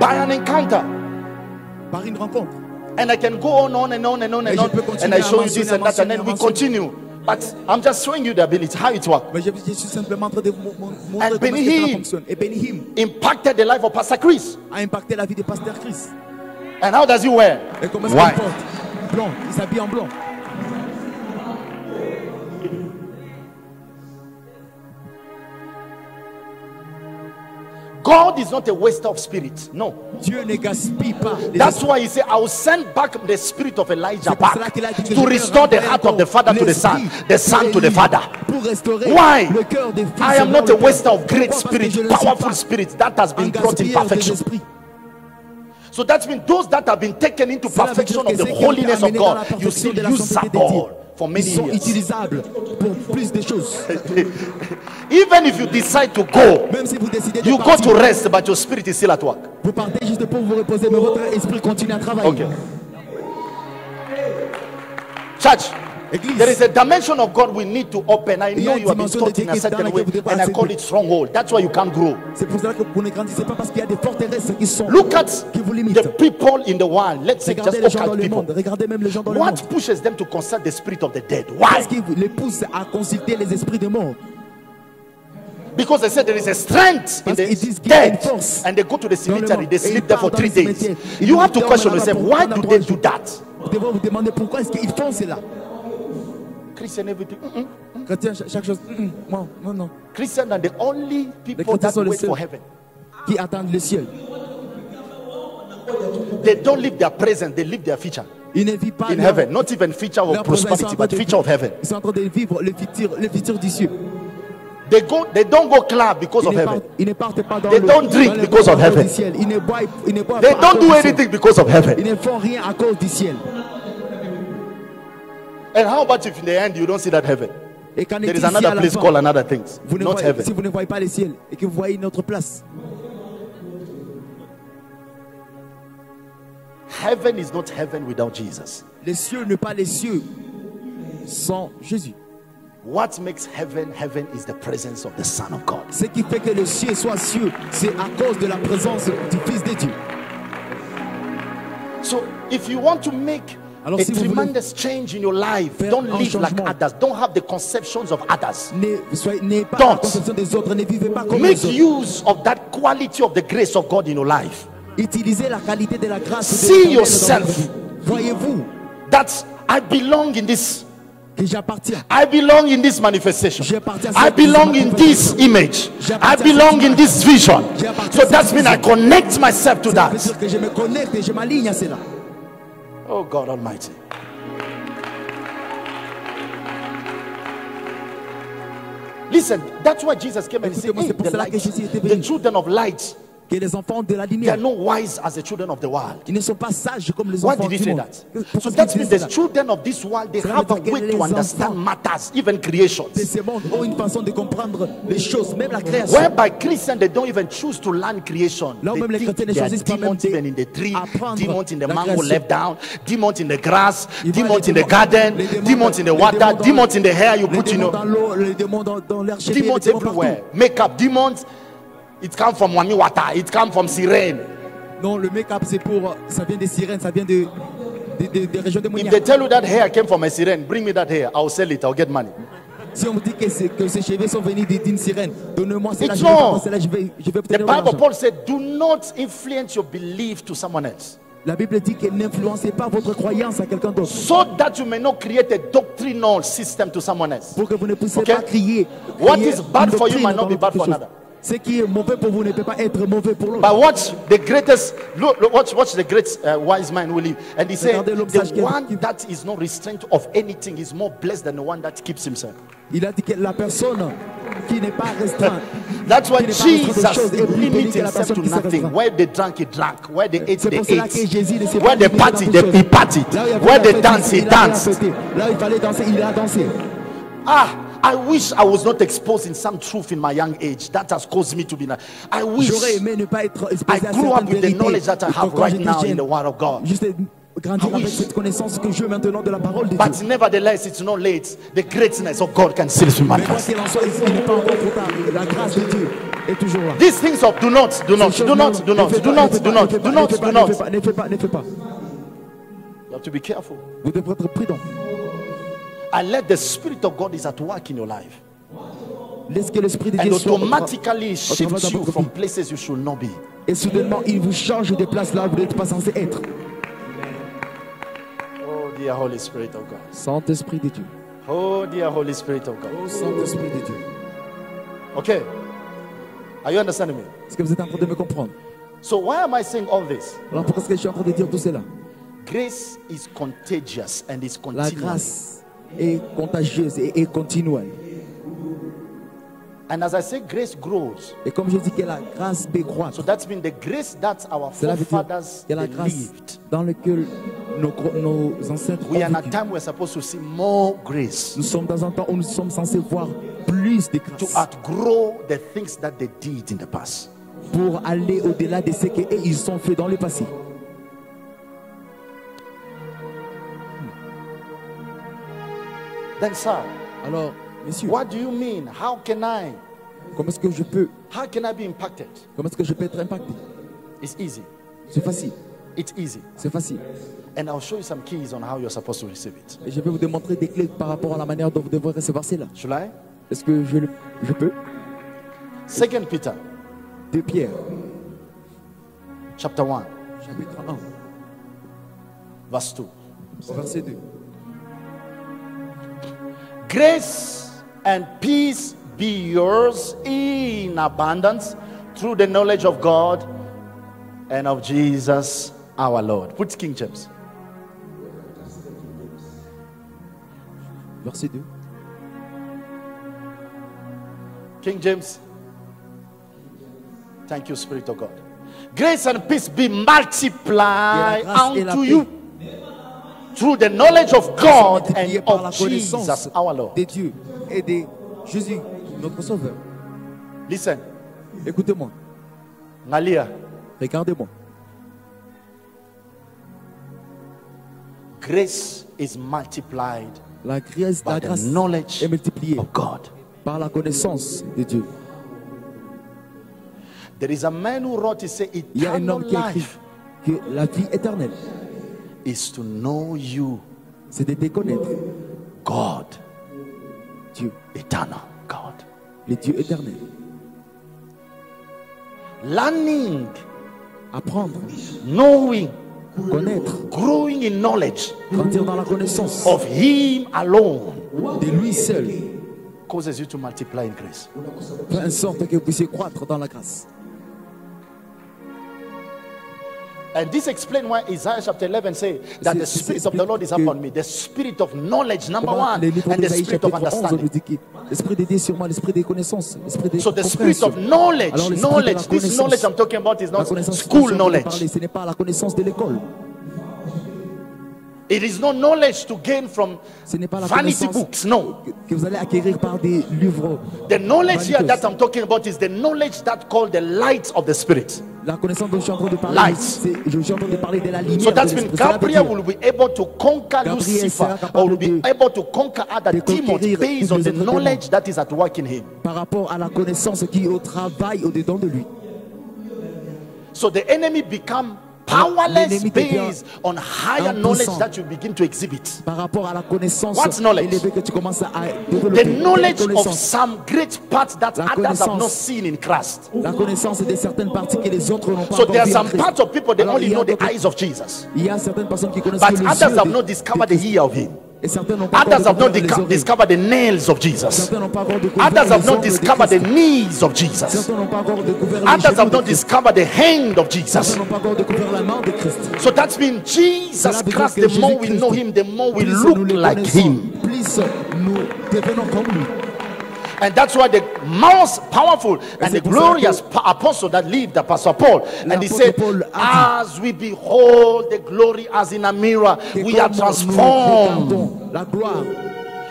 By an encounter. Par une rencontre. And I can go on, on and on and on Et and on. And I à show you this and that, and then we continue. But I'm just showing you the ability, how it works. Mais je, je suis simplement en train de vous mon- montrer And comment Benny est-ce que cela Hinn. fonctionne. Et eh, Benny Hinn Impacted the life of Pastor Chris. a impacté la vie de Pasteur Chris. And how does he wear? Et comment est-ce qu'il White. porte Blanc. Il s'habille en blanc. God is not a waster of spirit. No. Dieu ne gaspille pas. That's why he said, I will send back the spirit of Elijah C'est pour cela back qu'il a dit que to restore the heart of the father to the son, the son to the father. Pour Why? le cœur des I am not a waster of great? Spirit, je ne suis powerful spirit that has been brought in perfection. So that means those that have been taken into perfection of the ceux qui ont été holiness of amenés dans la God, you still use that all for Ils many sont years. utilisables pour plus de choses. (laughs) Even if you decide to go, Même si vous décidez de you go partir, to rest, but your spirit is still at work. vous partez juste pour vous reposer, mais votre esprit continue à travailler. Okay. Church, Église. there is a dimension of God we need to open. I Il y know a une you have been dimension taught de in a Dieu certain way, and I call it stronghold. That's why you can't grow. C'est pour cela que vous ne grandissez pas parce qu'il y a des forteresses qui sont Look at qui vous limitent. the people in the world. Let's say just occult le people. monde. Regardez même les gens dans le monde. What pushes them to consult the spirit of the dead? Why? Qu'est-ce qui les pousse à consulter les esprits de mort Because they said there is a strength in the dead, force and they go to the cemetery. They sleep ils there for three days. You have to question yourself: Why do they do that? Vous devez vous demander pourquoi est-ce qu'ils font cela. Christian, everything. mm-mm. Chrétien, cha- chaque chose. mm, mm, non, non, non. Christian are the only people that wait for heaven. Qui attendent le ciel. They don't live their present; they live their future Ils ne vivent pas in leur- heaven. Not even future of leur présent, ils sont en prosperity, but future of heaven. Ils sont en train de vivre le futur, le futur du ciel. They go. They don't go club because of heaven. ils ne partent pas dans They don't drink because of bois à cause heaven. Ils ne boivent, ils ne boivent They don't do anything because of Ils heaven. ne font rien à cause du ciel. And how about if in the end you don't see that heaven? There is si another place called another things, vous not voyez, si heaven. vous ne voyez pas le ciel et que vous voyez une autre place, Heaven is not heaven without Jesus. les cieux ne pas les cieux sans Jésus. What makes heaven heaven is the presence of the Son of God. Ce qui fait que le ciel soit cieux, c'est à cause de la présence du Fils de Dieu. So if you want to make Alors, a si voulez tremendous change in your life, don't live like others. Don't have the conceptions of others. Ne soyez n'ayez pas Don't. la conception des autres, ne vivez pas comme Make les autres. use of that quality of the grace of God in your life. Utilisez la qualité de la grâce See dans yourself. Voyez-vous That I belong in this. que j'appartiens. I belong in this manifestation. I belong in this image. I belong in this vision. So that means I connect myself to that. que je me connecte et je m'aligne à cela. Oh God Almighty. Listen, that's why Jesus came and said, hey, the, light, the children of light, Que les enfants de la they lumière, are not wise as the children of the world. ils ne sont pas sages comme les Why enfants did he du say monde. that? So that means the children of this world, they have a veut dire way to understand enfants matters, even creations. de ce monde ont une façon de comprendre les choses, même la création. Whereby Christians they don't even choose to learn creation. Là où They même les think chrétiens ne there are choisissent pas même demons even in the tree, demons in the la mango création. left down, demons in the grass, demons les in the démons- garden, les démons demons in the les water, démons dans- demons in the hair you les put, in démons know, dans l'eau, les démons dans, dans l'air cheveux, les demons démons partout. everywhere. Makeup, demons. It comes from Wami water. It comes from Sirene. Non, le make-up, c'est pour. Ça vient des sirènes, ça vient de, de- de- des régions If they démoniaques. tell you that hair came from a Sirene, bring me that hair. I'll sell it. I'll get money. Si on me dit que, que ces cheveux sont venus de- d'une sirène, donnez-moi cela, je vais cela, je vais, je vais The obtenir de Bible. Paul said, do not influence your belief to someone else. La Bible dit que n'influencez pas votre croyance à quelqu'un d'autre. so that you may not create a doctrinal system to someone else. Pour que vous ne puissiez Okay? pas crier. What is bad for you might not be bad for another. Ce qui est mauvais pour vous ne peut pas être mauvais pour l'autre. But watch the greatest, look, watch, watch the great uh, wise man who live. And he said, the one that is not restrained of anything is more blessed than the one that keeps himself. Il a dit que la personne qui n'est pas restreinte, (laughs) That's why Jesus la himself to nothing. Where they drank, he drank. Where they ate, they ate. Where they toutes they, he partied. Where they fête, dance, he danced. Là où il fallait danser, il a dansé. Ah, I wish I was not exposed in some truth in my young age. That has caused me to be. I wish aimé ne pas être I grew up with the knowledge that I have right now in the Word of God. Grandir avec cette connaissance que j'ai maintenant de la parole de Dieu. But nevertheless, it's not late. The greatness of God can still be Mais quoi qu'il en soit, il n'est pas encore trop tard. La grâce de Dieu est toujours là. These things of do not, do not, do not, do not, do not, do not, do not, do not. Ne fais pas, ne fais pas, ne fais pas. You have to be careful. Vous devrez être prudent. I let the Spirit of God is at work in your life. Laisse que l'Esprit de And Dieu tra- automatically au shifts you from places you should not be. Et soudainement, il vous change de place là où vous n'êtes pas censé être. Oh, dear Holy Spirit of God. Saint-Esprit de Dieu. Oh, dear Holy Spirit of God. Oh Saint-Esprit de Dieu. Okay. Are you understanding me? Est-ce que vous êtes en train de me comprendre? So why am I saying all this? Alors pourquoi est-ce que je suis en train de dire tout cela? Grace is contagious and is La continual. grâce est contagieuse et est continuelle. And as I say, grace grows. Et comme je dis que la grâce décroît, So that's been the grace that our forefathers que la grâce dans laquelle nos, nos ancêtres We are ont in a time we're supposed to see more grace Nous sommes dans un temps où nous sommes censés voir plus de to grâce outgrow the things that they did in the past. pour aller au-delà de ce qu'ils ont fait dans le passé. Then, sir, Alors, messieurs, what do you mean? How can I? comment est-ce que je peux, How can I be impacted? comment est-ce que je peux être impacté? It's easy. C'est facile, It's easy. c'est facile. And I'll show you some keys on how you're supposed to receive it. Et je vais vous démontrer des clés par rapport à la manière dont vous devrez recevoir cela. Should I? Est-ce que je, le- je peux? Second Peter De Pierre, chapter 1, chapitre 1, verse 2. au verset 2. Grace and peace be yours in abundance through the knowledge of God and of Jesus our Lord. Put King James. Verset 2. King James. Thank you, Spirit of God. Grace and peace be multiplied Que la grâce et la unto you through the knowledge of God and of Jesus our Lord. de Dieu et de Jésus, notre Sauveur. Listen, Écoutez-moi, Ngalia, regardez-moi. grace is multiplied La grâce, by la the grâce knowledge est multipliée of God. par la connaissance de Dieu. There is a man who wrote, he said, Il y a un homme qui a écrit que la vie éternelle, is to know you, c'est de te connaître, God, Dieu, eternal God. le Dieu éternel. Learning, Apprendre, knowing, connaître, growing in knowledge. Grandir dans la connaissance. Of Him alone. De lui seul, causes you to multiply in grace. fait en sorte que vous puissiez croître dans la grâce. And this explains why Isaiah chapter 11 says that the Spirit of the Lord is upon me, the Spirit of knowledge, number one, and the Spirit of chapitre 11 nous understanding. l'esprit sur moi, l'esprit des connaissances, l'esprit des So the spirit of knowledge, Alors, l'esprit de knowledge, this knowledge I'm talking about is not school dont je suis en train knowledge. ce n'est pas la connaissance de l'école. It is not knowledge to gain from Ce n'est pas la vanity books. No. que, vous allez acquérir par des livres. The knowledge here that I'm talking about is the knowledge that called the light of the Spirit. La connaissance dont je suis en train de parler, Light. c'est- je suis en train de parler de la lumière. So that means l'esprit. Cela veut Gabriel will be able to conquer Gabriel Lucifer or will be able to conquer other de demons based on the knowledge that is at work in him. par rapport à la connaissance qui est au travail au-dedans de lui. So the enemy become powerless based on higher knowledge that you begin to exhibit. Par rapport à la connaissance What knowledge? élevée que tu commences à The knowledge of some great parts that others have not seen in Christ. la connaissance de certaines parties que les autres n'ont pas So there are some parts of people they only il y a know the eyes of Jesus, Il y a certaines personnes qui connaissent but others have not discovered the ear of him. Et certains n'ont pas encore Others have not découvert les disco- oreilles. discovered the nails of Jesus. Certains n'ont pas encore découvert Others have not discovered the knees of Jesus. Certains n'ont pas encore découvert les Others have not discovered the hand of Jesus. Certains n'ont pas encore découvert la main de Christ. So that means Jesus Cela veut dire Christ, the more we know him, the more we look like him. And that's why the most powerful and the c'est pour ça glorious apostle that lived, the Apostle Paul, and he said, As we behold the glory as in a mirror, we are transformed. regardons la gloire.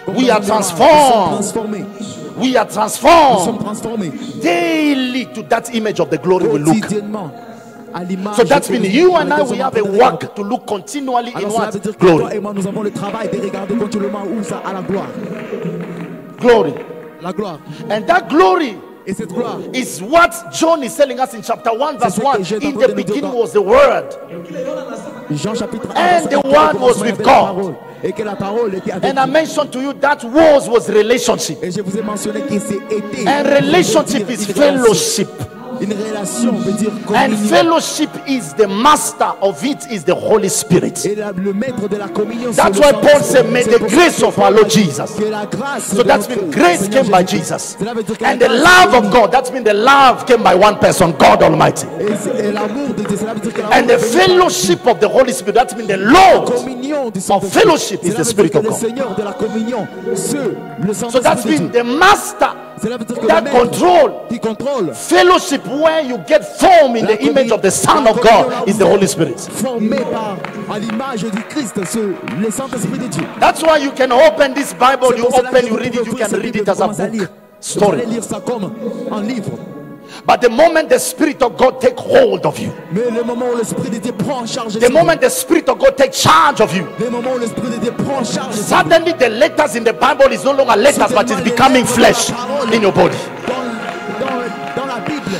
We are transformed. Nous sommes transformés. We are transformed daily to that image of the glory we look. So that means you and I, we have a work to look continually in what? veut dire que toi Glory. et moi nous avons le travail de regarder continuellement où ça à la gloire. Glory. La gloire. And that glory Et cette gloire, is what John is telling us in chapter 1, verse 1. Jean est en In the de nous dire beginning was the Word. Jean chapitre 1. And the word was with God. Et que la parole était avec And I mentioned to you that was was relationship. Et je vous ai mentionné que c'est été. And relationship is fellowship. Une relation dire And fellowship is the master of it is the Holy Spirit. Et la- le maître de la communion, That's why Paul said, May the grace of our Lord Jesus. So that's mean grace came by. Jesus. Cela veut dire que And the love of. God, that means the love came by one person, God Almighty. Et, c'est- et l'amour de Dieu, cela veut dire que l'amour And the est venu par fellowship of the Holy Spirit, that means the Lord. communion Saint-Esprit. fellowship is the Spirit of God. Communion, So that means the master Cela veut dire que that control qui contrôle fellowship where you get formed in the image of the Son of God is the Holy Spirit. Formé par à l'image du Christ, ce, le Saint-Esprit de Dieu. That's why you can open this Bible, you open, you read it, you can read it as a book Vous story. lire ça comme un livre. But the moment the Spirit of God take hold of you, Mais le moment où l'Esprit de Dieu prend en charge the moment the Spirit of God take charge of you, le moment où l'Esprit de Dieu prend en charge suddenly the letters in the Bible is no longer letters, but it's becoming flesh in your body.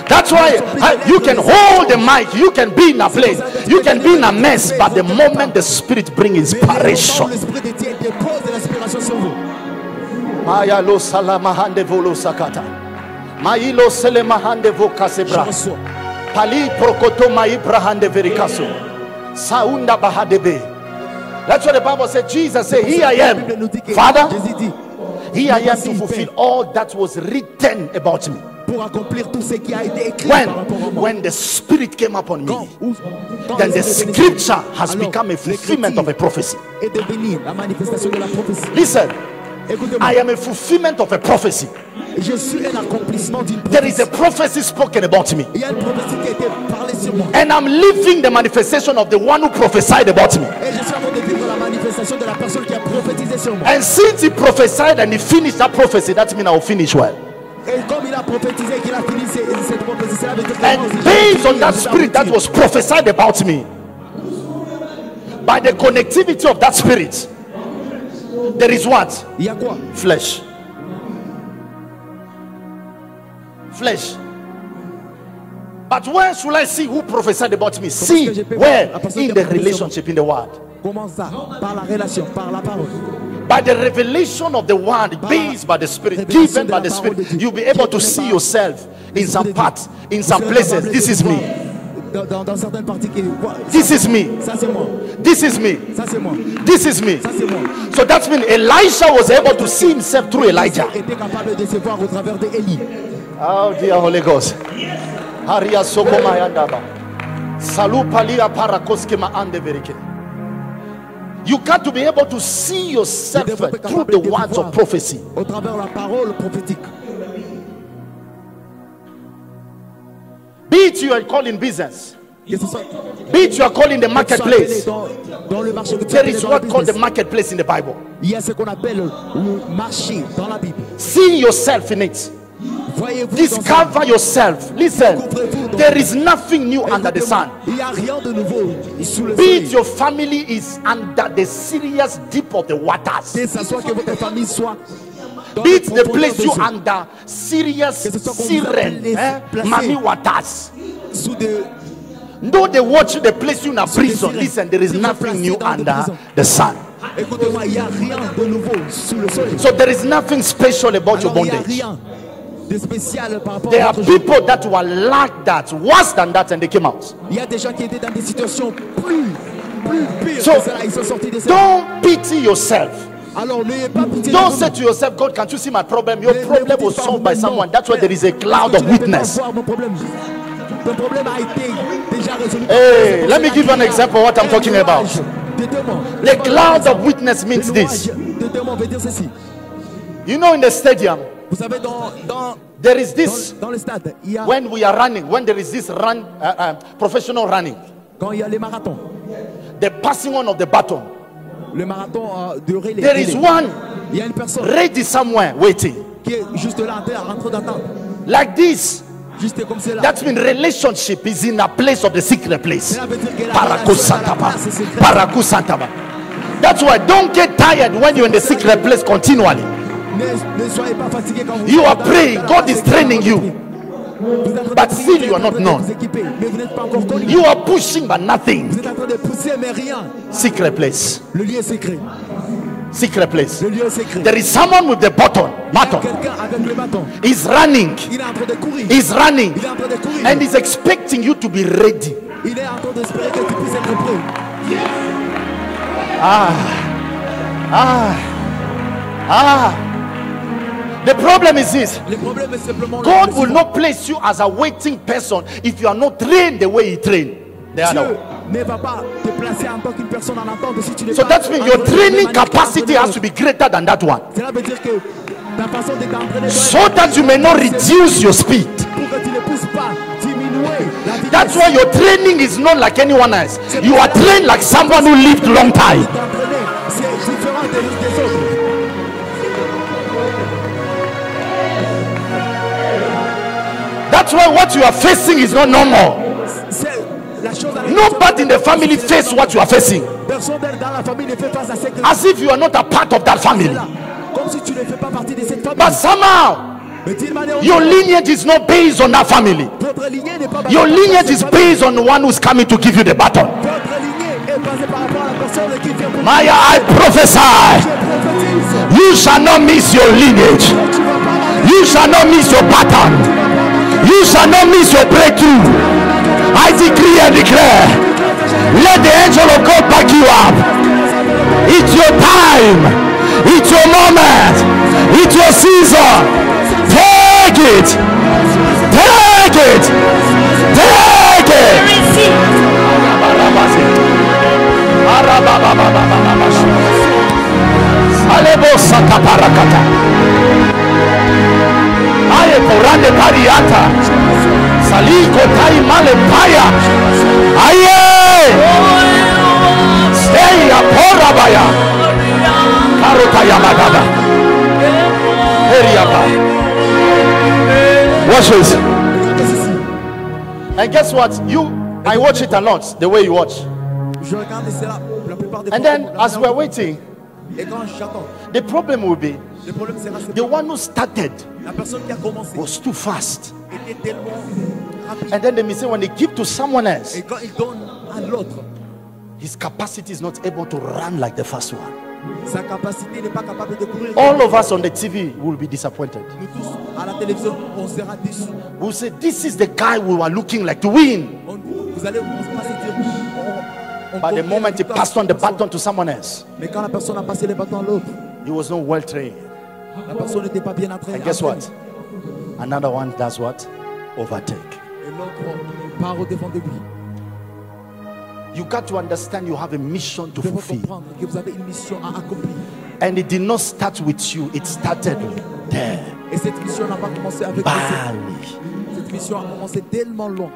That's why uh, you can hold the mic, you can be in a place, you can be in a mess, but the moment the Spirit bring mais le moment où inspiration, l'Esprit de Dieu dépose de l'inspiration sur vous, Maya lo salamahande volo sakata. Mailo selemahande vokasebra. Pali prokoto mai brahande verikaso. Saunda bahadebe. That's what the Bible said. Jesus said, Here I La Bible nous dit am. Father, here I am to fulfill all that was written about me. pour accomplir tout ce qui a été écrit par rapport à When, when the Spirit came upon me, then the l'Esprit de Dieu scripture has become a fulfillment of a prophecy. est devenu la manifestation de la prophétie. Listen, Écoutez-moi, I am a fulfillment of a prophecy. je suis un accomplissement d'une There is a prophecy spoken about me. Il y a une prophétie qui a été parlée sur moi. And I'm living the manifestation of the one who prophesied about me. Et je suis en train de vivre la manifestation de la personne qui a prophétisé sur moi. And since he prophesied and he finished that prophecy, that means I will finish well. Et comme il a prophétisé qu'il a fini cette prophétie, cela veut dire que And based on that spirit that was prophesied about me, by the connectivity of that spirit, there is what? Il y a quoi Flesh. Flesh. But where should I see who prophesied about me? See que je peux where voir la personne in the relationship, in the word. Comment ça Par la relation, par la parole. By the revelation of the word, based by the Spirit, given by the Spirit, you'll be able to see yourself in some Esprit de Dieu. parts, in some places. This is me. Dans, dans, dans certaines parties qui quoi, This ça, is me. Ça c'est moi. This is me. Ça c'est moi. This is me. Ça c'est moi. So that means Elisha was able to see himself through Elijah. était capable de se voir au travers de Élie. Oh, dear Holy Ghost. Haria sokoma yandaba. Salu palia parakoske ma ande verike. You got to be able to see yourself through the words of prophecy. Au travers de la parole prophétique. Be it you are calling business, Que ce soit, be it you are calling the que tu sois appelé marketplace. dans, dans le marché, que tu sois There is what called the marketplace in the Bible. Il y a ce qu'on appelle le marché dans la Bible. See yourself in it. Voyez-vous dans ça. Discover yourself. Listen, there is nothing new under the sun. Il n'y a rien de nouveau sous le Be it your family is under the serious deep of the waters. Que ce soit que votre famille soit dans Be it the place you under serious Que ce soit qu'on vous siren, eh, mami waters. Though they watch the place you in a prison, listen, there is nothing new under the sun. Écoutez-moi, il n'y a rien de nouveau sous le soleil. So there is nothing special about your Alors il n'y a bondage. rien de spécial par rapport There are people that were like that, worse than that, and they came out. Il y a des gens qui étaient dans des situations plus, plus pires So, que cela. Ils sont sortis de ça. Don't pity yourself. Alors n'ayez pas pitié Don't say to yourself, God, can't you see my problem? Your problem was solved by someone. That's why there is a cloud of que tu ne peux pas witness. voir mon problème. Ton problème a été déjà résolu. Hey, let me give you an example of what I'm talking about. The cloud of witness means this. nuage de témoins veut dire ceci. You know, in the stadium, Vous savez, dans, dans, there is this dans, dans le stade, il y a, when we are running, when there is this run, uh, uh, professional running, quand il y a les marathons, the passing on of the baton. Le marathon de relais, There is one il y a une personne ready somewhere waiting, qui est juste là en train d'attendre. like this. Juste comme cela. That means relationship is in a place of the secret place. Cela veut dire que la Parakou relation est à la Santaba. place secrète. Parakou Santaba. That's why don't get tired when you're in the secret place continually. Ne, ne soyez pas quand vous You are praying. God is training you. But still you are not known. You are pushing but nothing. Secret place. Secret. place. There is someone with the button, button. He's running. He's running. And he's expecting you to be ready. Il est en The problem is this Le problème est simplement le God will not place you as a waiting person if you are not trained the way He trained the other ne va pas te placer en tant qu'une personne en attente si tu n'es So pas that means your training capacity has to be greater than that one. Cela veut dire que ta façon d'être entraîné So that you may not reduce your speed. pour que tu ne puisses pas diminuer la vitesse. That's why your training is not like anyone else. You are trained like someone who lived long time. That's why what you are facing is not normal. Nobody in the family face what you are facing. As if you are not a part of that family. But somehow your lineage is not based on that family. Your lineage is based on the one who's coming to give you the baton. Maya, I prophesy. You shall not miss your lineage. You shall not miss your pattern. You shall not miss your breakthrough. I decree and declare. Let the angel of God back you up. It's your time. It's your moment. It's your season. Take it. Take it. Take it. Alebo sakaparakata. Aye porande pariata. Saliko tai male paya. Aye. Stay apora baya. Karota yamagada. Eriaba. Watch this. And guess what? You, I watch it a lot. The way you watch. Je regarde cela la plupart des And then, as we're waiting, Et quand j'attends, the problem will be le problème sera c'est the one who started la personne qui a commencé was too fast. était tellement rapide. And then they say, when they give to someone else, Et quand il donne à l'autre, his capacity is not able to run like the first one. sa capacité n'est pas capable de courir. All of us on the TV will be disappointed. Nous tous, à la télévision, on sera déçus. We'll say, This is the guy we were looking like to win. On- vous allez on va dire, on, on But the moment he passed on the baton to someone else, Mais quand la personne a passé les bâtons à l'autre, he was not well trained. La personne n'était pas bien. And guess what? Another one does what? Overtake. Et l'autre part au devant de lui. You got to understand you have a mission to fulfill. que vous avez une mission à accomplir. And it did not start with you, it started there. Et cette mission n'a pas commencé avec vous. Cette mission a commencé tellement long.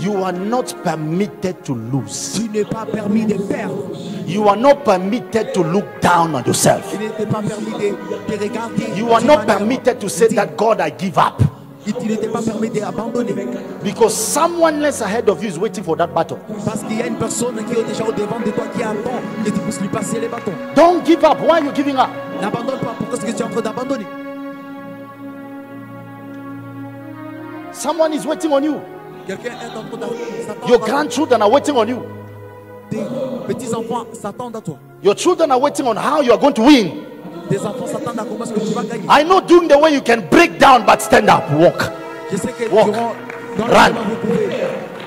You are not permitted to lose. Tu n'es pas permis de perdre. You are not permitted to look down on yourself. Il n'était pas permis de, de regarder. You are not permitted to say that God, I give up. Il il n'était pas permis d'abandonner. Because someone else ahead of you is waiting for that battle. Parce qu'il y a une personne qui est déjà au devant de toi qui attend que tu lui passer les bâtons. Don't give up. Why are you giving up? N'abandonne pas. Pourquoi est-ce que tu es en train d'abandonner Someone is waiting on you. Quelqu'un est en train d'attendre. Your grandchildren are waiting on you. Tes petits-enfants s'attendent à toi. Your children are waiting on how you are going to win. Tes enfants s'attendent à comment est-ce que tu vas gagner. I know doing the way you can break down but stand up, walk, Je sais que Walk. durant, dans le Run. chemin, vous pouvez,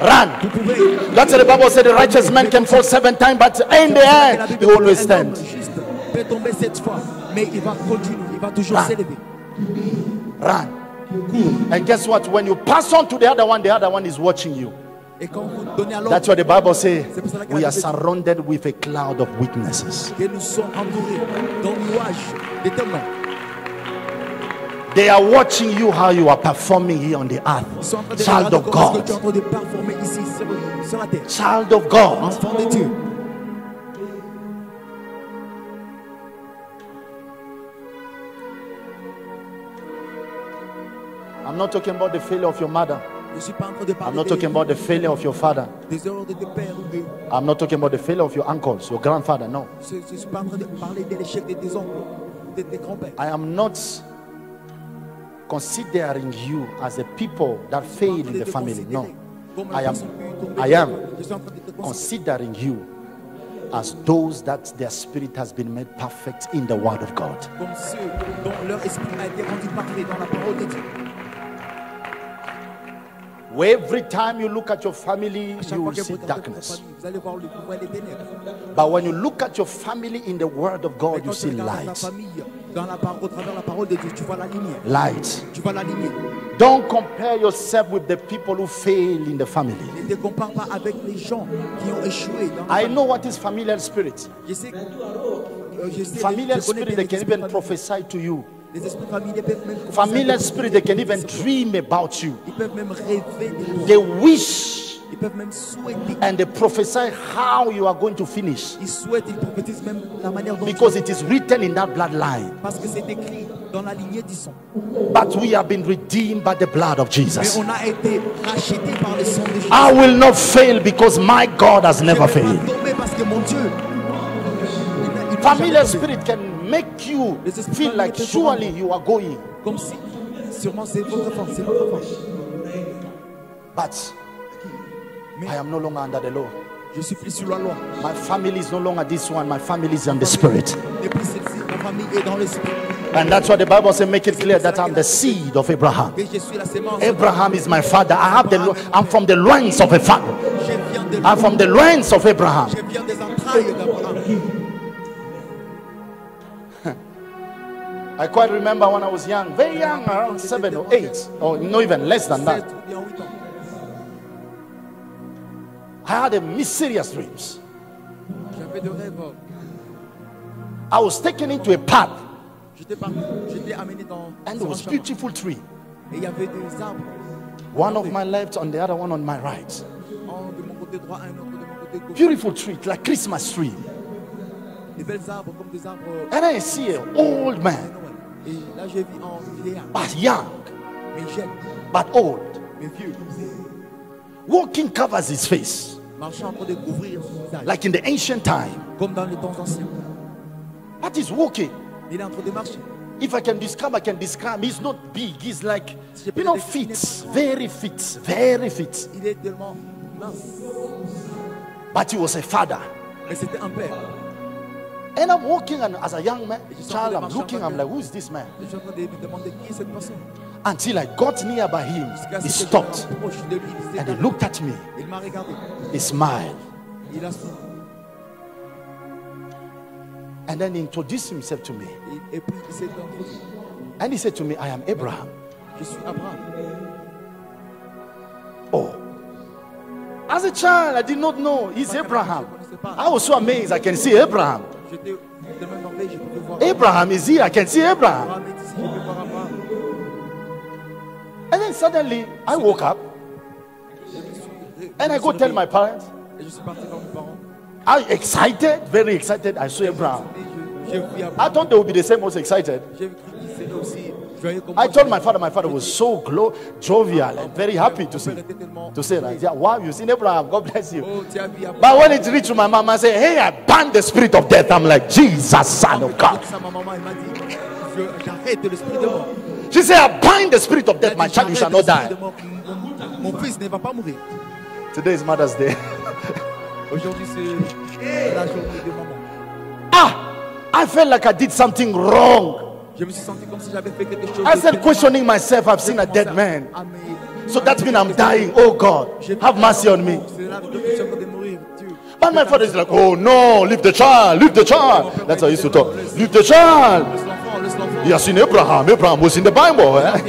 run. That's what the Bible said. The righteous man can fall seven times, but in the end, he always stands. Juste peut tomber cette fois, mais il va continuer, il va toujours Ah. s'élever. Run. Hmm. And guess what? When you pass on to the other one, the other one is watching you. Et quand vous donnez à l'autre, That's what the Bible says. C'est pour cela que We are surrounded with a cloud of witnesses. que nous sommes entourés d'un nuage de témoins. They are watching you how you are performing here on the Ils sont en train earth. Child of comment est-ce que God. tu es en train de performer ici sur, sur la terre. Child of God. Not talking about the failure of your mother. Je ne suis pas en train de I'm not talking about the failure of your father. des erreurs de tes pères ou de. I'm not talking about the failure of your uncles, your grandfather. No. Je ne suis pas en train de parler de l'échec de tes oncles, de tes grands-pères. I am not considering you as a people that failed in the family. No. I am I am considering you as those that their spirit has been made perfect in the Word of God. Where every time you look at your family, you will see vous regardez votre darkness. famille, vous allez voir le pouvoir et les ténèbres. But when you look at your family in the Word of God, you see light. famille dans la parole, au travers la parole de Dieu, tu vois la lumière. Light. Tu vois la lumière. Don't compare yourself with the people who fail in the family. Ne te compare pas avec les gens qui ont échoué dans la I know what is familiar spirit. Je sais que euh, Familiar spirit, they can even prophesy to you. Les esprits familiers peuvent même commencer Familiar spirit, they can even dream about you. Ils peuvent même rêver des choses. They wish Ils peuvent même souhaiter. and they prophesy how you are going to finish Ils souhaitent, ils prophétisent même la manière dont because it is written in that bloodline. parce que c'est écrit dans la lignée du sang. But we have been redeemed by the blood of Jesus. on a été rachetés par le sang de Jésus. I will not fail because my God has never failed. tomber parce que mon Dieu. il n'a- il n'a Familiar spirit can make you feel like surely you are going, Comme si, sûrement c'est votre force, c'est votre force. but Mais I am no longer under the law. je suis plus sur la loi. My family is no longer this one, my family is in the spirit. Et puis celle-ci, ma famille est dans l'esprit. And that's what the Bible says, make it clear that I'm the seed of Abraham. Et je suis la sémence. Abraham is my father. I have the I'm from the loins of a father. Je viens de I'm from the loins of Abraham. I quite remember when I was young, very young, around seven or eight, or no even less than that. I had a mysterious dreams. I was taken into a dans and there was beautiful tree. One of my left on the other one on my right. Beautiful tree, like Christmas tree. And I see an old man, Noël. Et là, j'ai vu un but young, but old, walking covers his face, marchant en train son visage. like in the ancient time. Comme dans les temps anciens. But he's walking. Il est en train de marcher. If I can describe, I can describe. He's not big. He's like, you know, fit, very fit, very fit. Il est tellement mince. But he was a father. And I'm walking, and as a young man, child, I'm looking. I'm like, who is this man? Et je suis en train de me demander qui est cette personne. Until I got near by him, he ce que je me stopped rapproche de lui. Il and he looked at me. Il m'a regardé. He smiled, Il a souri. and then he introduced himself to me. Et, et puis il s'est introduit. And he said to me, "I am Abraham." Je suis Abraham. Oh, as a child, I did not know he's Abraham. I was so amazed. I can see Abraham. J'étais tellement merveilleux, je pouvais voir Abraham is here. I can see Abraham. Abraham est ici, je peux voir Abraham. And then suddenly, I woke up Et je suis- and I go tell my parents. Et je suis parti voir mes parents. I excited, very excited. I saw Abraham. Et je- j'ai vu I thought they would be the same, was excited. J'ai vu qu'ils étaient aussi joyeux comme I told my father, my father was so glo- jovial and very happy to see, père était tellement to say that. Yeah, wow, you seen Abraham, God bless you. Oh, tu as vu Abraham. But when it reached to my mom, I said, Hey, I banned the spirit of death. I'm like, Jesus, son of God. dit ça, ma maman, elle m'a dit, je- j'arrête l'esprit de mort. She said, I bind the spirit of death. My child, you shall not die. de mort. Mon, mon fils ne va pas mourir. Today is Mother's Day. Aujourd'hui, c'est la journée de maman. ah, I felt like I did something wrong. Je me suis senti comme si j'avais fait quelque chose. I said, questioning myself, I've seen a dead man. So that means I'm dying. Oh God, have mercy on me. C'est là que je suis en train de mourir. Dieu. But my father is like, Oh no, leave the child, leave the child. That's how he used to talk. Leave the child. Laisse l'enfant, laisse l'enfant. He has seen Abraham. Abraham was in the Bible. eh?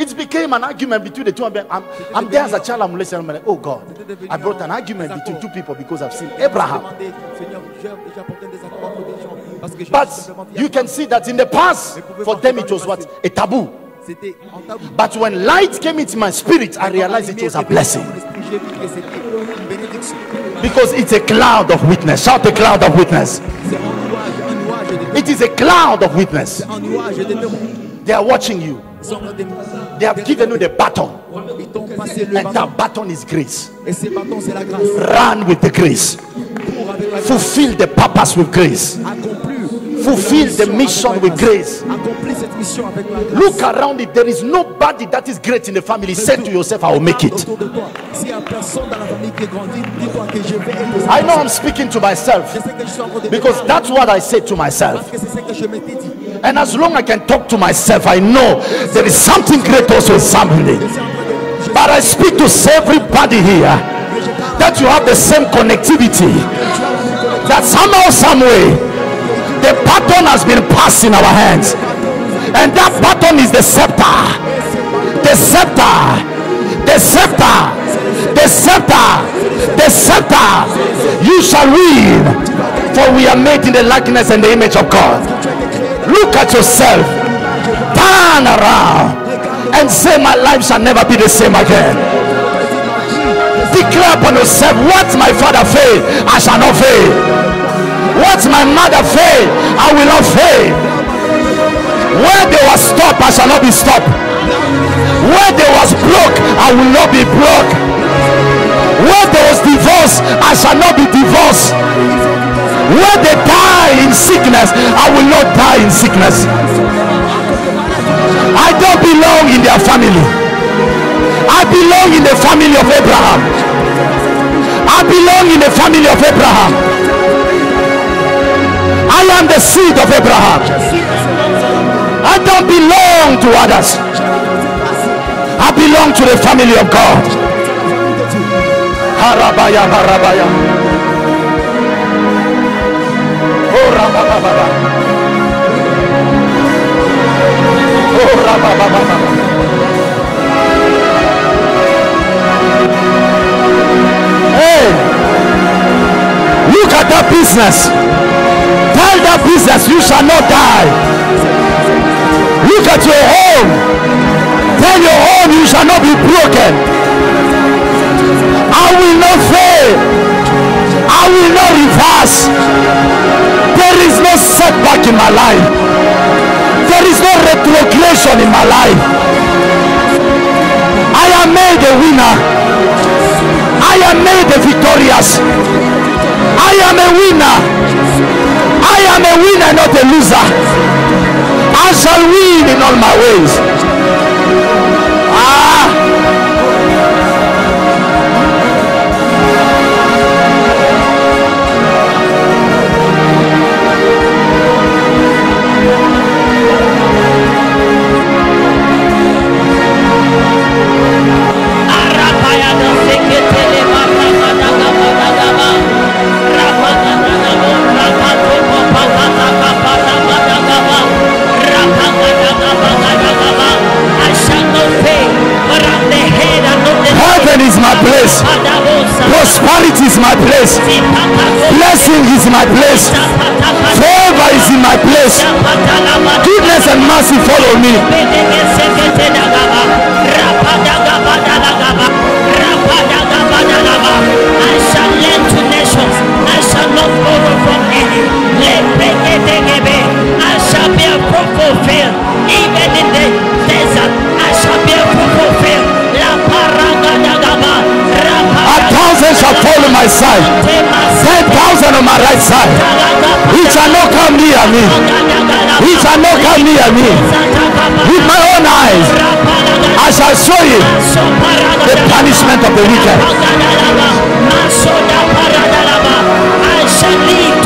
It became an argument between the two of them. I'm, I'm there as a child, I'm listening. I'm like, oh God. I brought an argument between two people because I've seen Abraham. But you can see that in the past, for them it was what? A taboo. But when light came into my spirit, I realized it was a blessing. Because it's a cloud of witness. Shout a cloud of witness. It is a cloud of witness. They are watching you. They have given you the baton. And that baton is grace. Run with the grace. Fulfill the purpose with grace. Fulfill the mission with grace. Look around it. There is nobody that is great in the family. Say to yourself, I will make it. I know I'm speaking to myself because that's what I said to myself. And as long I can talk to myself, I know there is something great also in somebody. But I speak to everybody here that you have the same connectivity. That somehow, some way, the baton has been passed in our hands, and that baton is the scepter, the scepter, the scepter, the scepter, the scepter. You shall win, for we are made in the likeness and the image of God. Look at yourself, turn around, and say, My life shall never be the same again. Declare upon yourself, What my father failed, I shall not fail. What my mother failed, I will not fail. Where they was stopped, I shall not be stopped. Where there was broke, I will not be broke. Where there was divorce, I shall not be divorced. Where they die in sickness, I will not die in sickness. I don't belong in their family. I belong in the family of Abraham. I belong in the family of Abraham. I am the seed of Abraham. I don't belong to others. I belong to the family of God. Harabaya, harabaya. Look at that business. Tell that business you shall not die. Look at your home. Tell your home you shall not be broken. I will not fail. I will not reverse. Setback in my life. There is no retrogression in my life. I am made a winner. I am made a victorious. I am a winner. I am a winner, not a loser. I shall win in all my ways. Is my place. Prosperity is my place. Blessing is my place. Favor is in my place. Goodness and mercy follow me. I shall lend to nations. I shall not borrow from any. I shall be a fulfilled. Fall on my side. Ten thousand on my right side. He shall not come near me. He shall not come near me. With my own eyes, I shall show you the punishment of the wicked. I shall live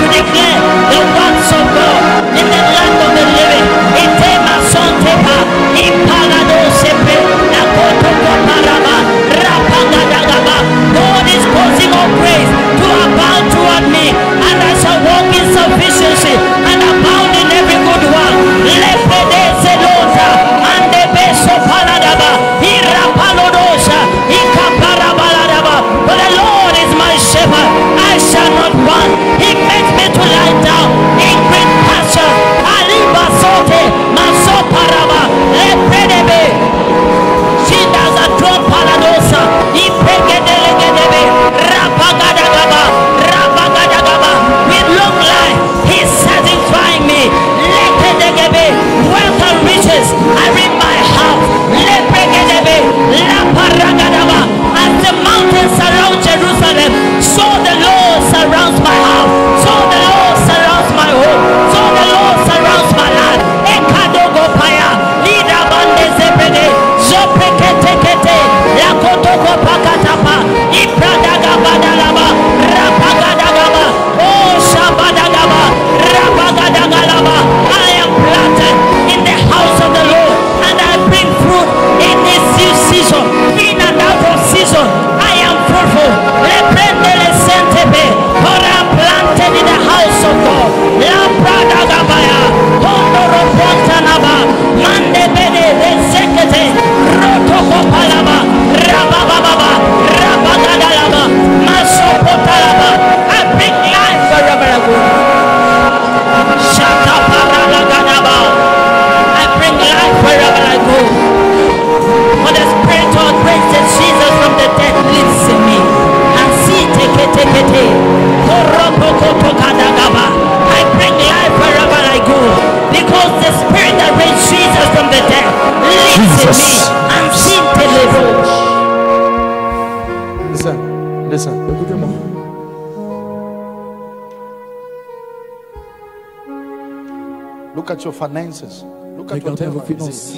at your finances. Look at Regardez à vos finances.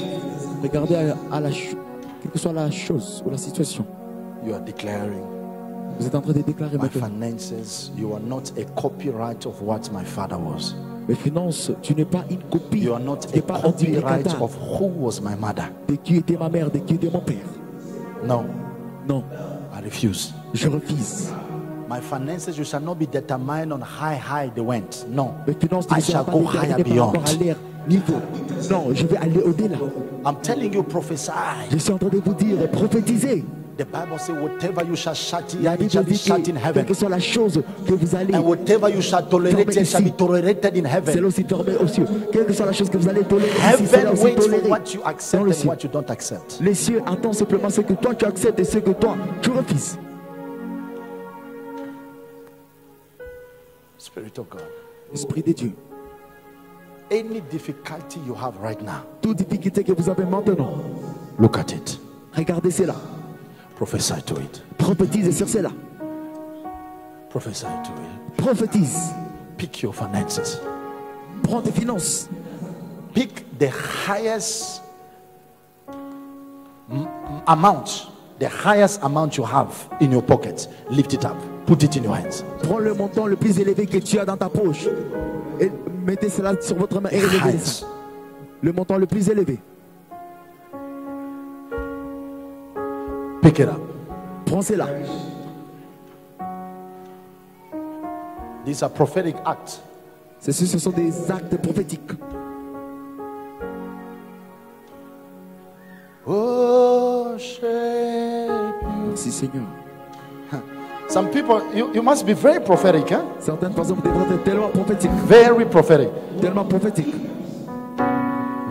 Regardez à, à la cho- quelle que soit la chose ou la situation. You are declaring, Vous êtes en train de déclarer my maintenant. finances, you are not a copyright of what my father was. Mes finances, tu n'es pas une copie. You are not Tu a pas copyright of who was my mother. de qui était ma mère, de qui était mon père. No, Non, I refuse. je refuse. My finances, you shall not be determined on how high they went. No, Mes finances, tu I shall pas go higher beyond. niveau. Non, je vais aller au-delà. I'm telling you, prophesy. Je suis en train de vous dire, prophétisez. The Bible says, whatever you shall shut La here, it shall Bible be dit shut in que heaven. quelle que soit la chose que vous allez, And whatever you shall tolerate here shall be tolerated in c'est heaven. aussi fermé aux cieux. Quelle que soit la chose que vous allez tolérer, c'est Heaven aussi waits for what you accept and ciel. what you don't accept. Les cieux attendent simplement ce que toi tu acceptes et ce que toi tu refuses. Spirit of God. Esprit de Dieu, Any difficulty you have right now, toute difficulté que vous avez maintenant, look at it. regardez cela. Prophesy to it. Prophétise sur cela. Prophesy to it. Prophétise. Pick your finances. Prends tes finances. Pick the highest amount, the highest amount you have in your pocket. Lift it up. Put it in your hands. Prends le montant le plus élevé que tu as dans ta poche. Et mettez cela sur votre main et relevez Highest. ça. Le montant le plus élevé. Pick it up. Prends cela. These are prophetic acts. Ceci, ce sont des actes prophétiques. You. Merci Seigneur. Some people, you, you must be very prophetic, huh? Certaines personnes devraient être tellement prophétiques. Very prophetic. Tellement prophétiques.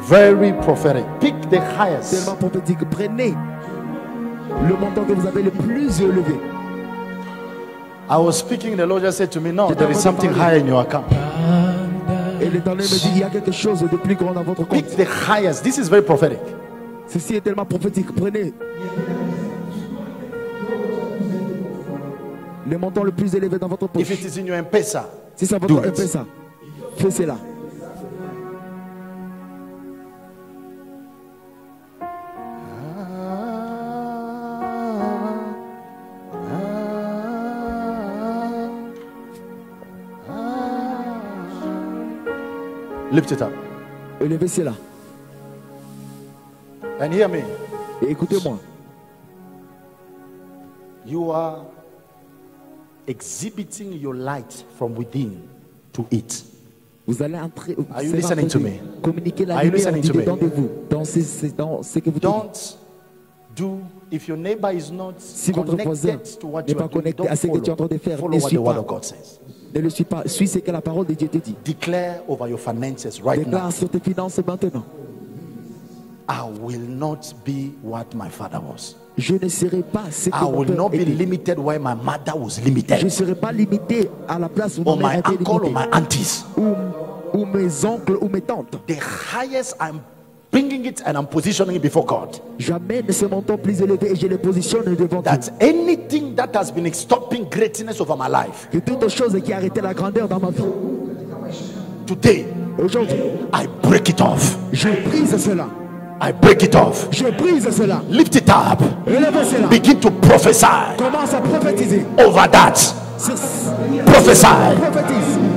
Very prophetic. Pick the highest. Tellement prophétiques. Prenez le montant que vous avez le plus élevé. I was speaking, the Lord just said to me, No, there is something parler. high in your account. Et l'éternel me dit il y a quelque chose de plus grand dans votre compte. Pick the highest. This is very prophetic. Ceci est tellement prophétique. Prenez le montant le plus élevé dans votre If poche. it is in your M-Pesa, Si c'est votre ça. Fais cela. lift it up Élevez cela. and hear me. Et écoutez-moi. You are exhibiting your light from within to it. Vous allez entrer. Are you listening to me? Communiquer la Are you lumière listening du to me? dedans de vous. Dans ce, c'est dans ce que vous dites. Don't do if your neighbor is not Si votre voisin connected to what n'est pas connecté don't à ce que tu es en train de faire, Follow ne what suis the word pas. of God says. Ne le suis pas. Suis ce que la parole de Dieu te dit. Declare over your finances right now. Déclare sur tes finances maintenant. I will not be what my father was. Je ne serai pas ce que I will not be était. limited where my mother was Je ne limited. serai pas limité à la place où Or ma my mère était uncle or limitée. my aunties. Ou, ou mes oncles ou mes tantes. The highest I'm bringing it and I'm positioning it before God. J'amène ce montant plus élevé et je le positionne devant Dieu. That anything that has been stopping greatness over my life, Que toute chose qui a arrêté la grandeur dans ma vie, today aujourd'hui, I break it off. je brise cela. I break it off. Je brise cela. Lift it up. Cela. Begin to prophesy Commence à prophétiser. over that. Prophesy. Prophétise.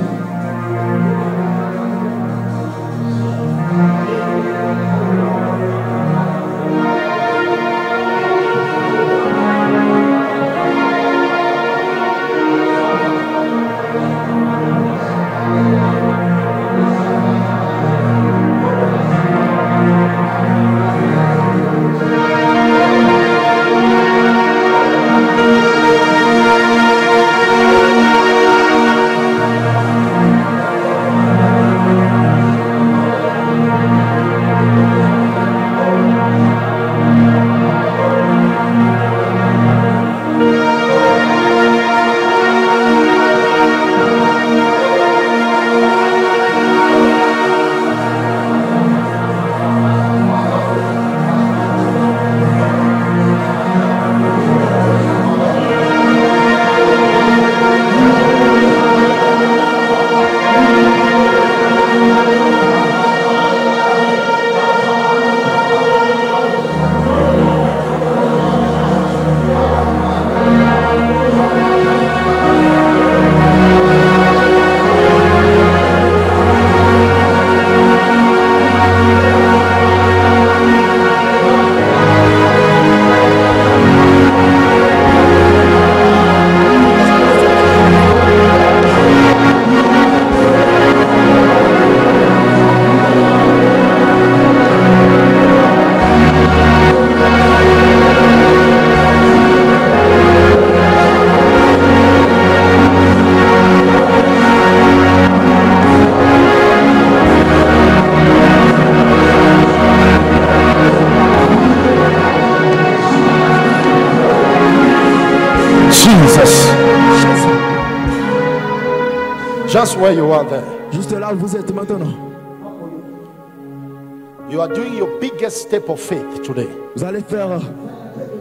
Step of faith today. Vous allez faire euh,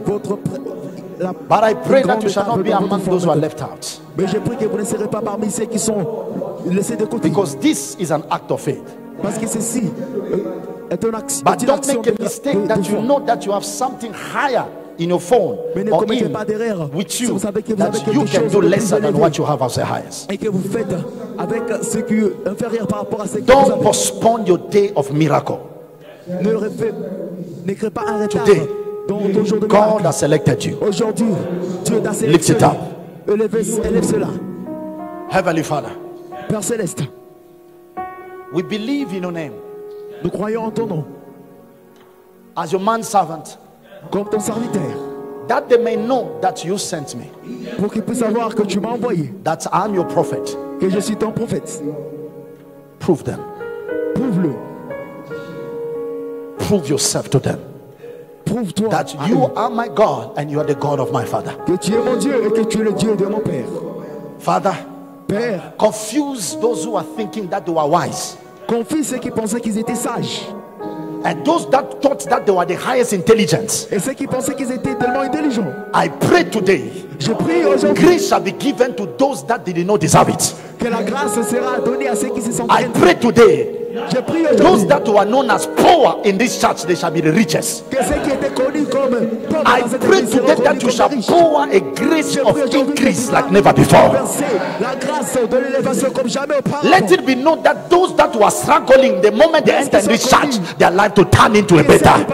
votre. La But I pray that you shall not be among those who are left out. Mais je prie que vous ne serez pas parmi ceux qui sont laissés de côté. Because this is an act of faith. Parce que ceci euh, est action. But don't make a mistake that you know that you have something higher in your phone Mais ne or commettez in pas d'erreur. with Si you vous savez que vous avez that quelque you can do lesser than what you have as the highest. et que vous faites avec ce qui est inférieur par rapport à ce que Don't avez. postpone your day of miracle. Ne, refait- ne crée pas un retard Today, God has selected you. Aujourd'hui, Dieu t'a Lift it sélectionné. up. Élève, élève cela. Heavenly Father, Père Céleste, we believe in your name nous croyons en ton nom, as your man servant comme ton serviteur, that they may know that you sent me, pour qu'ils puissent savoir que tu m'as envoyé, that I'm your prophet. que je suis ton prophète. Prove them. Prouve-le. Prove yourself to them that you are my God and you are the God of my Father. que tu es mon Dieu et que tu es le Dieu de mon Père. Father, Père, confuse those who are thinking that they were wise confie ceux qui pensaient qu'ils étaient sages and those that thought that they were the highest intelligence. et ceux qui pensaient qu'ils étaient tellement intelligents. I pray today, Je prie aujourd'hui grace shall be given to those that did not deserve it. que la grâce sera donnée à ceux qui se sentent I pray today, those that were known as poor in this church, they shall be the richest. I pray today that you shall pour a grace of increase like never before. Let it be known that those that were struggling, the moment they enter this church, their life to turn into a better.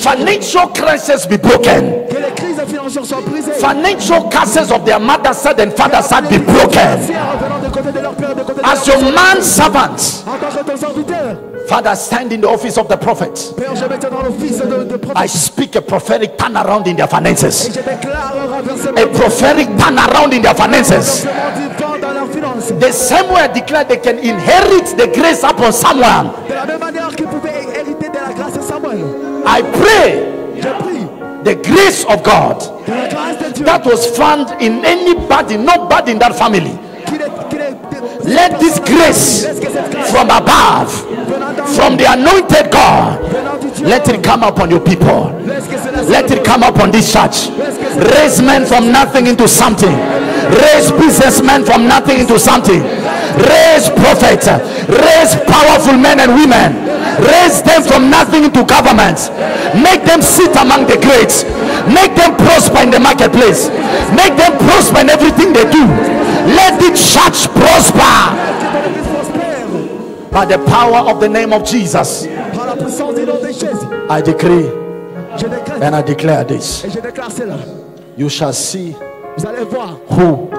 Financial crisis be broken. Crises. Financial curses of their mother side and father side be broken. Revenant de côté de leur père, de côté de As your man servant, En tant que ton serviteur, Father, stand in the office of the prophet. Père, je mets dans l'office de, de I speak a prophetic turnaround in their finances. je déclare un renversement, A prophetic turnaround in their finances. renversement du vent dans leurs finances. The same way I declare they can inherit the grace upon someone. De la même manière qu'ils pouvaient hériter de la grâce de Samuel. I pray the grace of God que la grâce de Dieu that was found in anybody, not bad in that family. qu'il est- qu'il est- Let this grace from above, from the anointed God, let it come upon your people. Let it come upon this church. Raise men from nothing into something. Raise businessmen from nothing into something. Raise prophets. Raise powerful men and women. Raise them from nothing into governments. Make them sit among the greats. Make them prosper in the marketplace. Make them prosper in everything they do. Let the church prosper by the power of the name of Jesus. I decree and I declare this. You shall see who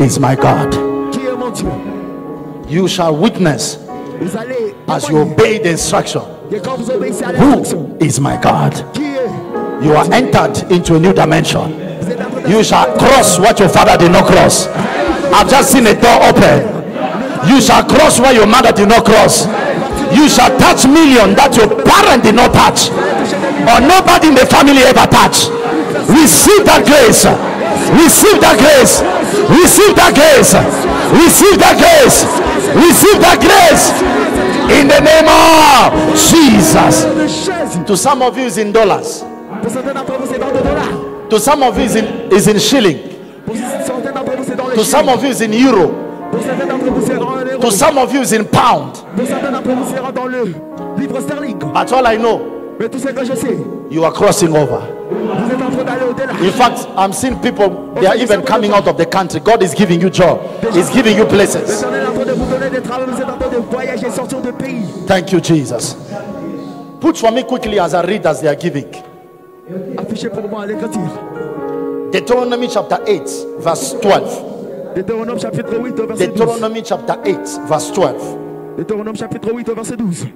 is my God. You shall witness as you obey the instruction. Who is my God? You are entered into a new dimension. You shall cross what your father did not cross. I've just seen a door open. You shall cross where your mother did not cross. You shall touch million that your parent did not touch, or nobody in the family ever touched. Receive that grace. Receive that grace. Receive that grace. Receive that grace. Receive that grace. In the name of Jesus. To some of you is in dollars. To some of you is in, is in shilling. To some of you is in euro. To some of you is in pound. But all I know, you are crossing over. In fact, I'm seeing people, they are even coming out of the country. God is giving you job. He's giving you places. Thank you, Jesus. Put for me quickly as I read as they are giving. Deuteronomy chapter 8, verse 12. Deutéronome chapitre 8 au verset 12. Deuteronomy chapter 8, verse 12. Deutéronome chapitre 8 verset 12.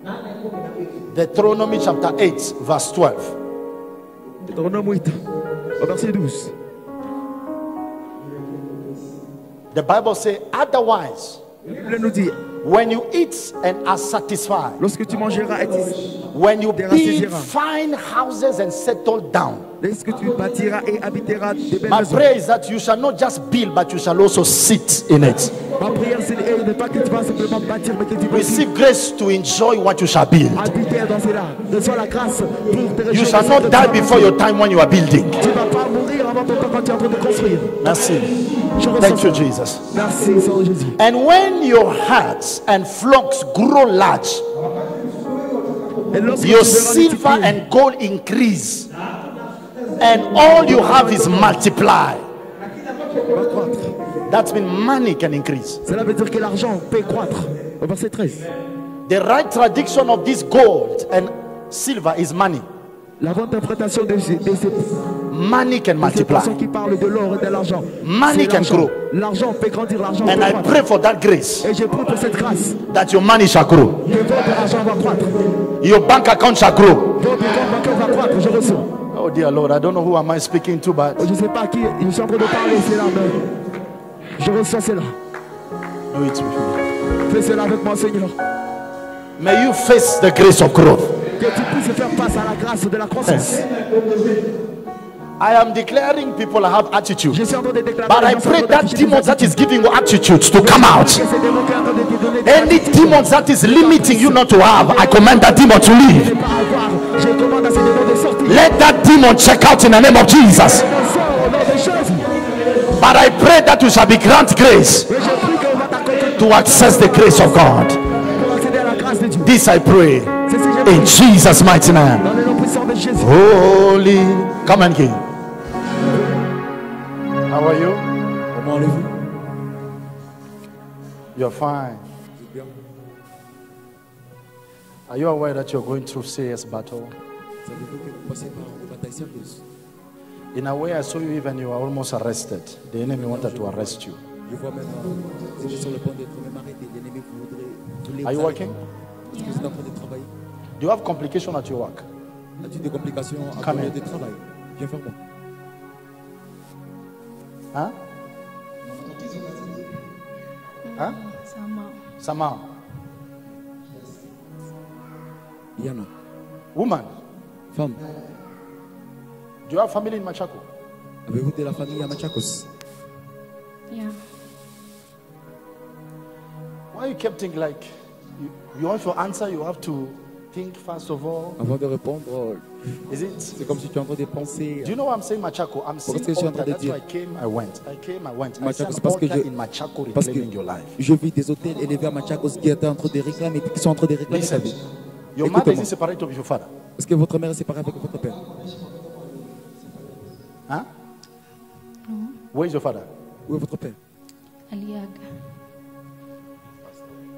Deuteronomy chapter 8, verse 12. Deutéronome 8 verset 12. The Bible says, otherwise, La Bible nous dit, When you eat and are satisfied, Lorsque tu mangeras et when you build fine houses and settle down, Lorsque tu bâtiras et habiteras des belles my maisons. prayer is that you shall not just build, but you shall also sit in it. Ma prière, c'est et ne pas que tu vas simplement bâtir, mais que tu Receive grace to enjoy what you shall build. habiter dans cela. Reçois la grâce pour te You shall not die before your time when you are building. Tu ne vas pas mourir avant ton temps quand tu es en train de construire. Merci. Thank you. Jesus. Merci, Seigneur Jésus. And when your herds and flocks grow large, your silver and gold increase, and all you have is multiply. That means money can increase. Cela veut dire que l'argent peut croître. Au verset 13. The right tradition of this gold and silver is money. La bonne interprétation de, de ces, Money can multiply. qui parlent de l'or et de l'argent. Money can grow. L'argent peut grandir, l'argent And I pray for that grace Et je prie pour cette grâce. that your money shall grow, Que votre argent va croître. your bank account shall grow. Votre compte bancaire va croître. Je reçois. Oh dear Lord, I don't know who am I speaking to, but Je ne sais pas qui je suis en train de parler, c'est là, mais je reçois cela. do it with me. Fais cela avec moi, Seigneur. May you face the grace of growth. Que tu puisses faire face à la grâce de la croissance. I am declaring people have attitude. Je suis en train de déclarer. But I les gens sont en pray that d'afficher des demon that is giving you attitudes to come out. Que ces démons qui sont en train de te donner des Any demons that is limiting you not to have, I command that demon to leave. ne pas avoir, je commande à ces démons de sortir. Let that demon check out in the name of Jesus. But I pray that you shall be granted grace to access the grace of God. This I pray in Jesus' mighty name. Holy, come and King. How are you? You're fine. Are you aware that you're going through serious battle? In a way, I saw you even you were almost arrested. The enemy wanted to arrest you. Je vois même, vous êtes sur le point d'être même arrêté. L'ennemi voudrait. voulait Are you working? arrêter. Est-ce que vous êtes en train de travailler Do you have complication at your work? As-tu des complications à Come here. de travail Viens vers moi. Huh? Huh? Sama. Yana, Woman, femme, do you have family in Machaco? avez-vous de la famille à Machakos Yeah. Why you kept thinking like you, you want to answer, you have to think first of all? Avant de répondre, Is it? c'est comme si tu es en train de penser. Do you know why I'm saying Machaco? I'm saying que je suis en train de dire? I came, I went. I came, I went. An c'est parce que je- in Machaco parce que- your life. Je vis des hôtels élevés à Machakos qui étaient en train de réclamer, qui sont en train de réclamer sa Listen, vie. your mother is separated of your father. Est-ce que votre mère est séparée avec votre père Huh? Where is your father? Où est votre père Aliaga.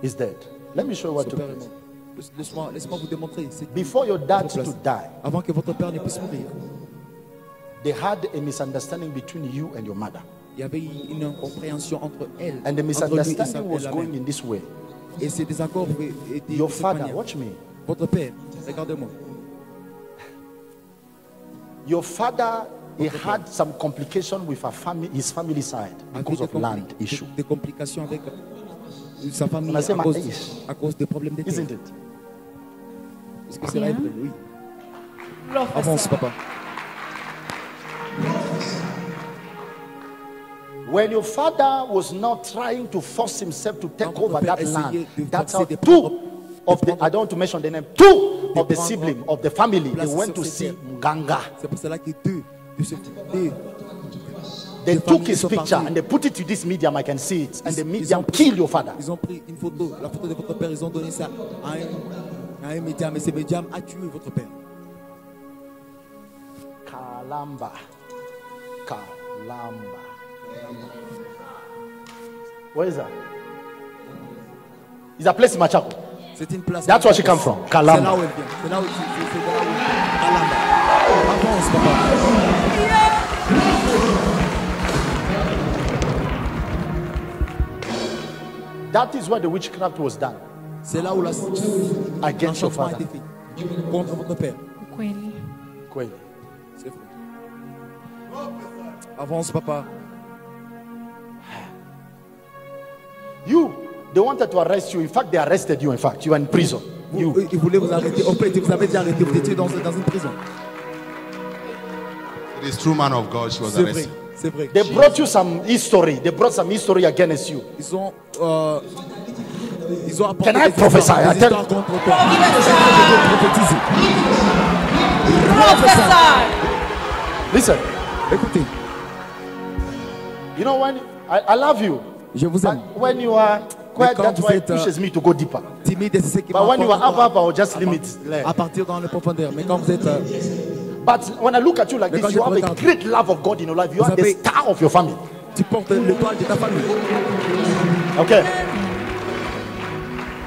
He's dead. Let me show you what Son took père est place. mort. Laisse- Laisse-moi laisse-moi vous démontrer. Before your dad to place. die, avant que votre père ne puisse mourir. they had a misunderstanding between you and your mother. Il y avait une incompréhension entre elle, And the entre lui et, sa, misunderstanding was going in this way. Et ces désaccords étaient Your father, watch me. Votre père, regarde-moi. Your father, he had some complication with her family, his family side because of land issue. des complications avec euh, sa famille a à seen my cause, age. à cause des problèmes de Isn't it? Est-ce que c'est Yeah. vrai Oui. Avance, papa. When your father was not trying to force himself to take over that land, that's forcer how two of the, I don't want to mention the name, two of the prendre siblings of the family, they went to see terres. Mganga. C'est pour cela que deux They The took his picture and they put it to this medium, I can see it. And Ils- the medium ont pris- killed your father. Ils ont pris une photo, la photo de votre père, ils ont donné ça à un, à un médium et ce médium a tué votre père. Kalamba. Kalamba. Where is that? It's a place in Machaco. C'est une place. That's where she come from, C'est là Kalamba. où elle vient. C'est là où tu- c'est Avance, papa. That is where the witchcraft was done. C'est là où la Against your l'enchantement a father. été fait contre votre père. Ukweli. Kweli. C'est vrai. Avance, papa. You, They wanted to arrest you. In fact, they arrested you. In fact, you are in prison. Vous- You. ils voulaient vous arrêter. En fait, ils vous avaient déjà arrêté. Vous étiez dans, dans une prison. It is true man of God. She was C'est vrai. arrested. C'est vrai. They brought you some history. They brought some history against you. Ils ont. euh, ils ont apporté Can I des histoires, prophesy? I des tell- histoires contre toi. Je peux prophétiser. Listen. Écoutez, You know when I, I love you. je vous aime. But when you are quiet, quand that's vous why it êtes, euh, pushes me to go deeper. Timide, c'est ce qui But when you are m'apporte up, up, I'll just limit. à partir dans les profondeurs. Mais quand vous êtes. euh, But when I look at you like Mais this, you have a great love of God in your life. You are the star of your family. tu portes l'étoile de ta famille. Okay.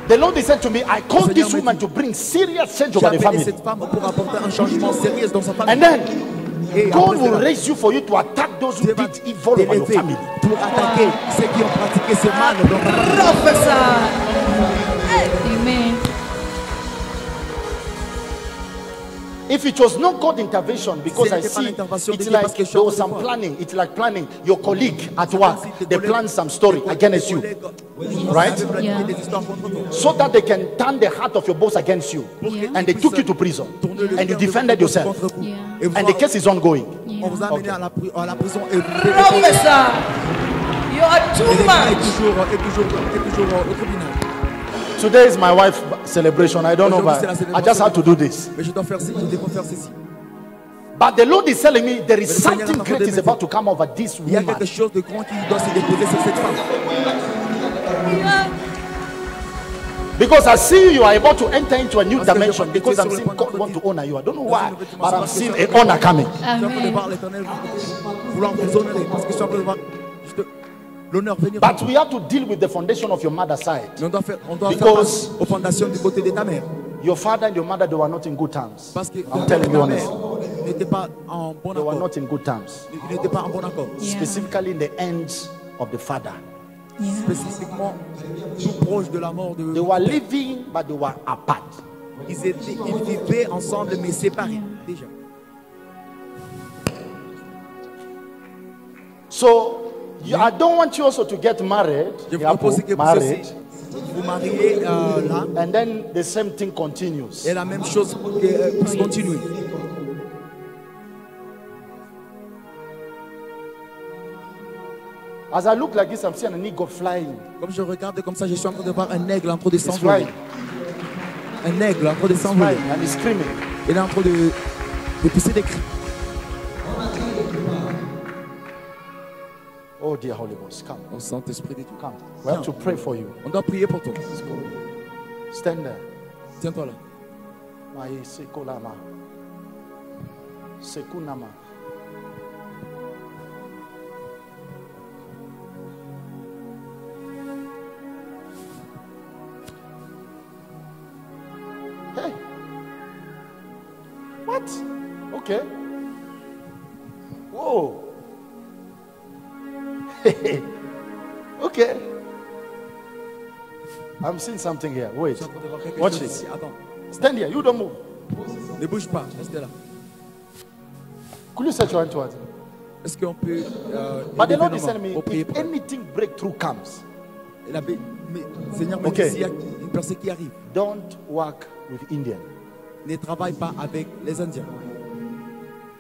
The Lord is said to me, I call Seigneur this woman to bring serious change J'ai over the family. cette femme pour apporter un changement sérieux dans sa famille. And then God will raise you for you to attack those who did evil over your family. pour attaquer ceux qui ont pratiqué ce mal dans ta famille. Amen. If it was not God intervention, because I see it's like parce que je suis there was some planning. It's like planning. Your colleague at work, they plan some story against you, right? Yeah. des histoires contre toi. so that they can turn the heart of your boss against you. Yeah. And they took you to prison, and you defended yourself. Yeah. And the case is ongoing. On vous Okay. à, la, pri- à la prison et vous devez Prophesy. You are too le gars est much. Today is my wife's celebration. I don't know, Aujourd'hui, but c'est la I just had to do this. Mais je dois faire ci, je dois faire ceci. But the Lord is telling me there is Mais le Seigneur something est en train great is about to come over this Il y a woman. quelque chose de grand qui doit se déposer sur cette femme. Because I see you are able to enter into a new Parce que je dimension because I'm seeing God want to honor you. I don't know why, but I'm seeing Parce que a honor coming. Je suis en train de Amen. L'honneur venir. But we have to deal with the foundation of your mother's side. Mais on doit faire, on doit Because- face aux fondations du côté de ta mère. Your father and your mother, they were not in good terms. Parce que I'm telling you mère honestly. n'était pas en bon They were not in good terms. Il n'était pas en bon accord. Yeah. Specifically in the hands of the father. Yeah. Spécifiquement, tout proche de la mort de. They were living, but they were apart. Ils, étaient, ils vivaient ensemble mais séparés déjà. So you, I don't want you also to get married, Je vous propose que vous aussi, vous mariez euh, là and then the same thing continues. et la même chose que, euh, puisse continuer. As I look like this, I'm seeing an eagle flying. Comme je regarde comme ça, je suis en train de voir un aigle en train de s'envoler. Un aigle en train de s'envoler. Il est en train de, de pousser des cris. Oh, dear Holy Ghost, come, oh, Au Saint-Esprit de Dieu. come. We have to pray for you. On doit prier pour toi. Stand there. Tiens-toi là. Mai sekolama. Sekunama. Hey. What? Okay. Whoa. (laughs) okay. I'm seeing something here. Wait. Watch chose this. ici. Attends. Stand here. You don't move. Ne bouge pas. Restez là. Could you set your hand towards? Est-ce qu'on peut. Euh, But the Lord is telling me if anything breakthrough comes, la mais, Seigneur, me Ok. dit une personne qui arrive, don't work with Indian. ne travaille pas avec les Indiens.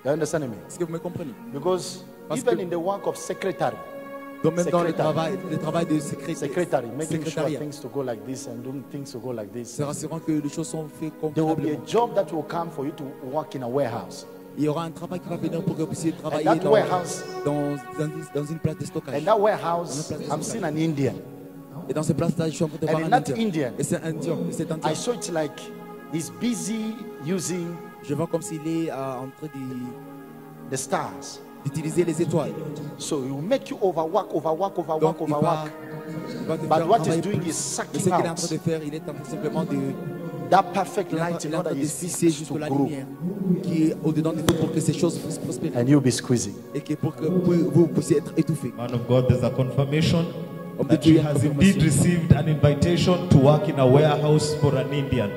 You understand me? Est-ce que vous me comprenez? Because Parce even que- in the work of secretary, Donc, même dans le travail, le travail de secrétaire, secretary, making sure secrétariat, things to go like this and doing things to go like this. c'est rassurant que les choses sont faites There will be a convenablement. job that will come for you to work in a warehouse. Il y aura un travail qui va venir pour que vous puissiez travailler dans, warehouse- dans, dans, une place de stockage. And that warehouse, I'm seeing an Indian. Et dans cette place-là, je suis en train de And voir in un that Indien. Indian, Et c'est un Indien. Et c'est Indien. I saw it like he's busy using Je vois comme s'il est euh, en train de- the stars. D'utiliser les étoiles. So he will make you overwork, overwork, Donc, overwork, il va, overwork. il va But faire what he's doing plus. is sucking ce qu'il est en out train de faire, il est en train simplement de, That perfect light il est en train de la grow. lumière qui est au-dedans de vous pour que ces choses puissent prospérer. And you'll be squeezing. Et que pour que vous, vous puissiez être étouffés. Man of God, there's a confirmation that Dieu, he il y a has confirmation. indeed received an invitation to work in a warehouse for an Indian.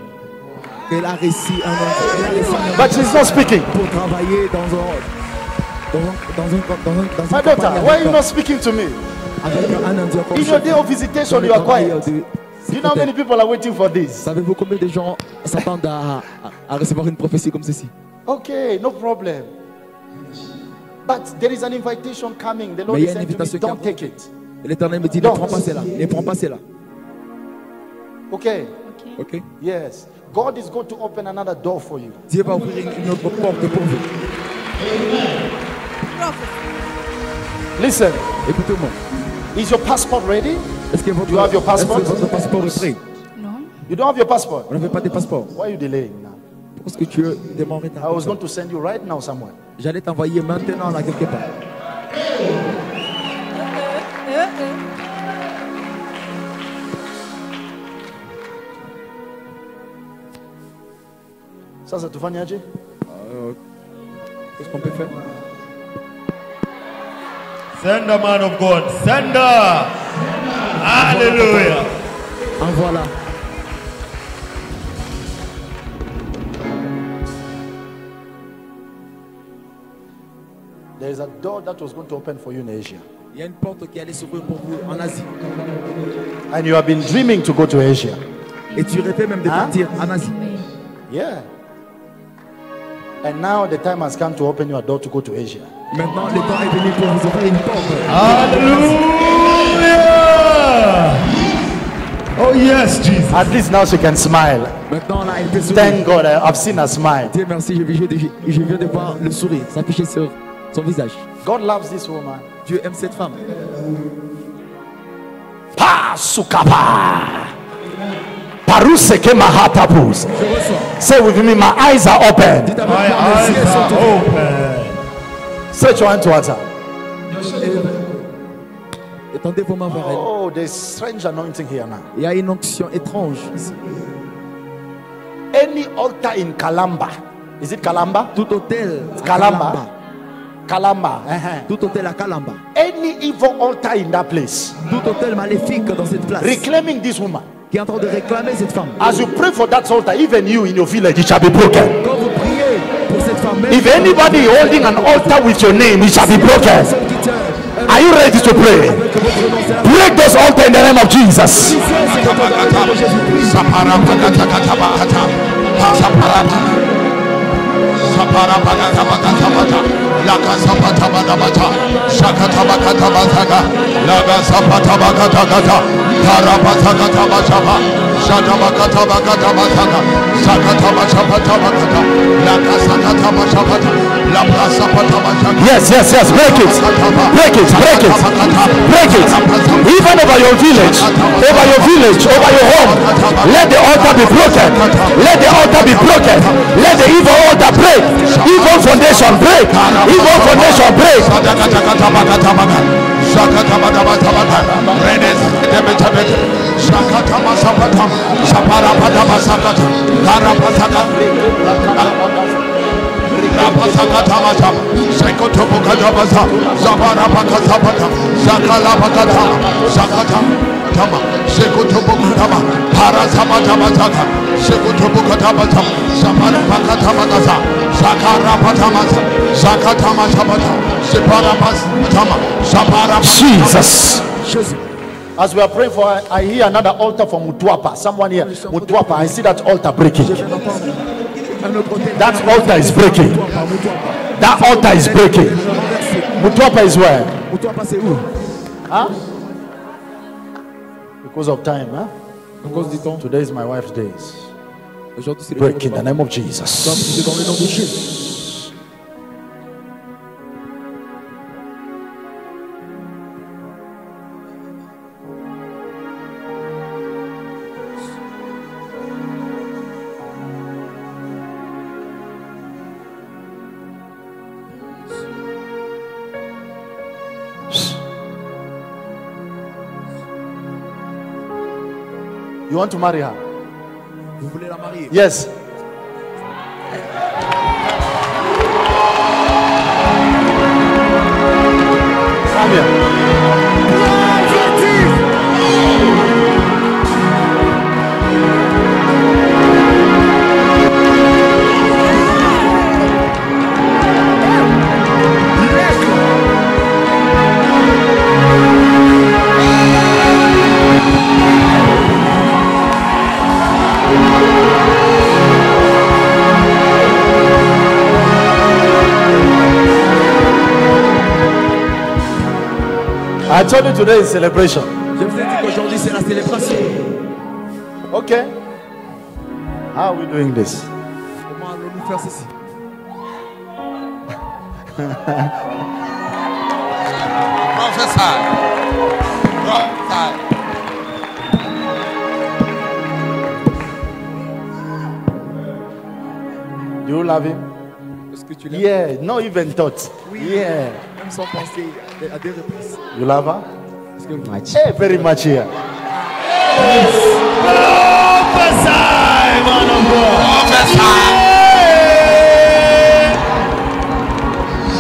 A un elle a réussi un But she's not speaking. pour travailler dans un My daughter, why are you not speaking to me? In your day of visitation, you are quiet. de- Do you know how many people are waiting for this? Savez-vous combien de gens s'attendent à, à- à recevoir une prophétie comme ceci? Okay, no problem. But there is an invitation coming. The Lord Mais il y is a une saying to me, invitation qui don't take it. Et L'Éternel me dit, ne prends pas cela, ne prends pas cela. Okay. Ok Yes. God is going to open another door for you. Dieu va ouvrir une, autre porte pour vous. Listen, Écoutez-moi. is your passport ready? Est-ce que votre, You have your passport? est-ce que votre passeport est prêt? Non. You don't have your passport? On n'avait pas de passeport. Why are you delaying now? Pourquoi est-ce que tu es en retard I was ça going to send you right now somewhere. J'allais t'envoyer maintenant là quelque part. Sasa tufanyaje? Qu'est-ce qu'on peut faire? Send the man of God. Send her. Hallelujah. Envoie-la. There is a door that was going to open for you in Asia. Il y a une porte qui allait s'ouvrir pour vous en Asie. And you have been dreaming to go to Asia. Et tu rêvais même de Hein? partir en Asie. Yeah. And now the time has come to open your door to go to Asia. Maintenant, le temps est venu pour vous ouvrir une porte. Hallelujah. Oh, yes, Jesus. At least now she can smile. Maintenant, là, elle peut sourire. Thank God I- I've seen her smile. Dieu merci, je, je- je- je viens de voir le sourire s'afficher sur son visage. God loves this woman. Dieu aime cette femme. Pa sukapa. Paruseke mahatapus. Je reçois. Say with me, my eyes are open. My eyes are open. Stretch your hand towards her. Étendez vos mains vers elle. Oh, there's strange anointing here now. Il y a une onction étrange ici. Any altar in Kalamba. Is it Kalamba? Tout hôtel à Kalamba. Kalamba. uh-huh. Tout hôtel à Kalamba. Any evil altar in that place. Tout hôtel maléfique dans cette place. Reclaiming this woman. Qui est en train de réclamer cette femme. As you pray for that altar, even you in your village, it shall be broken. Quand vous priez If anybody holding an altar with your name, it shall be broken. Are you ready to pray? Break those altar in the name of Jesus. C'est cet hôtel dans le nom de Jésus-Christ. Yes, yes, yes. Break it. Break it. Break it. Break it. Even over your village, over your village, over your home. Let the altar be broken. Let the altar be broken. Let the evil altar break. Evil foundation break. Evil foundation break. Shakatabadabata, Renes, Debetabet, Shakatama Sapatam, Shaparapatama Sakata, Larapasaka, Rapasakatamata, Sekotopokadabasa, Zabarapakasapata, Zakalapakata, Sakatam, Tama, Seko. Jesus. Jésus. As we are praying for I hear another altar from Mutuapa. Someone here, Mutuapa. I see that altar breaking. Je viens d'entendre un autre hôtel. That altar is breaking. Moutoua, Moutoua. That altar is breaking. Renversé. Mutuapa is where? Moutoua, c'est où Because of time, huh? À cause du temps. Today is my wife's days. Aujourd'hui, c'est le Break in the name of Jesus. You want to marry her? Vous voulez la marier Yes. I told you today is celebration. Je vous ai dit qu'aujourd'hui c'est la célébration. Okay. How are we doing this? Comment allons-nous faire ceci (laughs) Prophesy. Prophesy. Do you love him? Est-ce que tu l'aimes Yeah, not even thought. Yeah. Même sans penser à des reprises. You love her? Est-ce que vous Hey, very much here. Prophesy, man of God. Prophesy.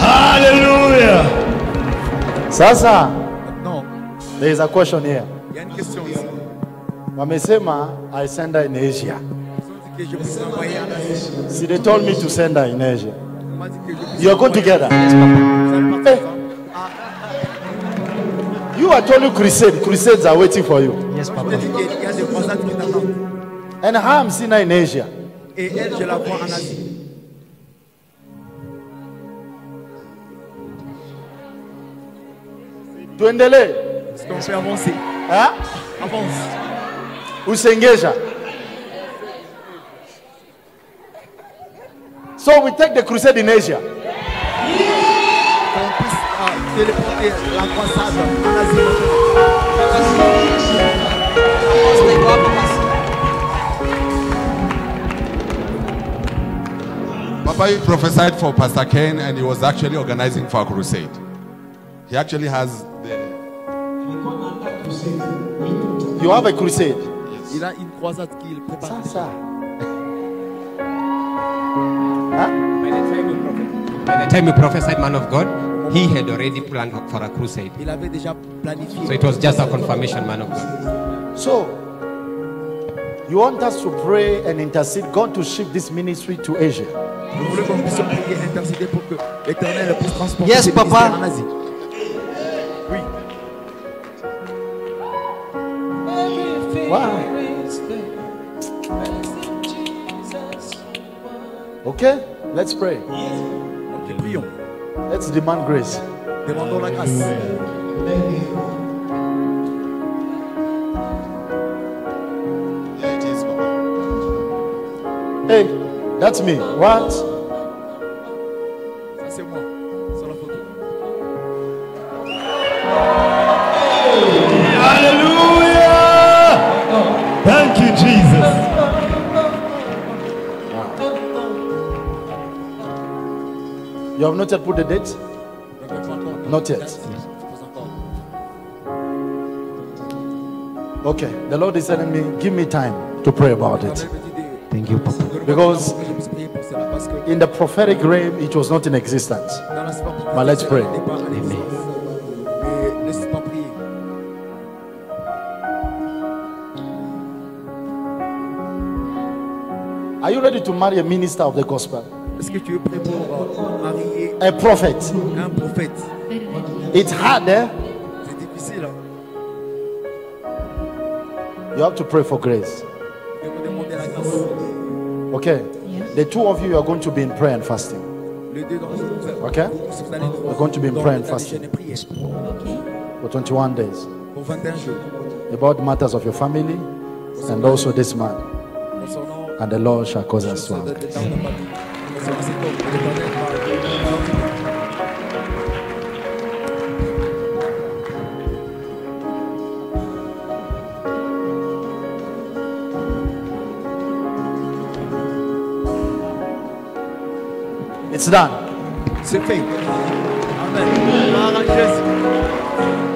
Hallelujah. Sasa, Non, there is a question here. il y a une question ici. Wamesema I send her in Asia. Ils ont dit que je vous ai envoyé en Asie. See, they told me to send her in Asia. On m'a dit que je vous ai You are going envoyé- together. Vous allez partir Hey. ensemble. You are told you crusade. Crusades are waiting for you. Je vous ai dit qu'il y a des croisades qui t'attendent. And how I'm seeing her in Asia. Et elle, je la vois en Asie. Tuendelee. Est-ce qu'on peut avancer Huh? Avance. Usengesha. So we take the crusade in Asia. Qu'on puisse téléporter la croisade en Asie. Papa, you prophesied for Pastor Ken and he was actually organizing for a crusade. He actually has the. You have a crusade. Il a une croisade qu'il prépare. Sasa. By the time you prophet- by the time you prophesied, man of God, he had already planned for a crusade. Il avait déjà planifié. So it was just a confirmation, man of God. So you want us to pray and intercede God to shift this ministry to Asia. Vous voulez qu'on puisse Okay, let's pray. Prions. Let's demand grace. Demandons la grâce. Yeah, it is, Papa. Hey, that's me. What? Have not yet put the date? Donc, pas encore. Not yet. Okay, the Lord is telling me, give me time to pray about it. L'Éternel me dit de- Thank you, Papa. Because- que je puisse prier pour cela, parce que In the prophetic realm, it was not in existence. dans la sport But let's pray. n'est pas en existence. Mais laisse pas prier. Are you ready to marry a minister of the gospel? Est-ce que tu es prêt pour marier A prophet. un prophète It's hard, eh? C'est difficile. hein. You have to pray for grace. de vous demander la grâce. Okay? The two of you are going to be in prayer and fasting. Les deux d'entre vous, Okay? vous allez We're going to be in prayer and fasting. jeûne For 21 days. pour 21 jours. About matters of your family and also this man. And the Lord shall cause us to It's done. C'est fait. Amen. Gloire à Jésus.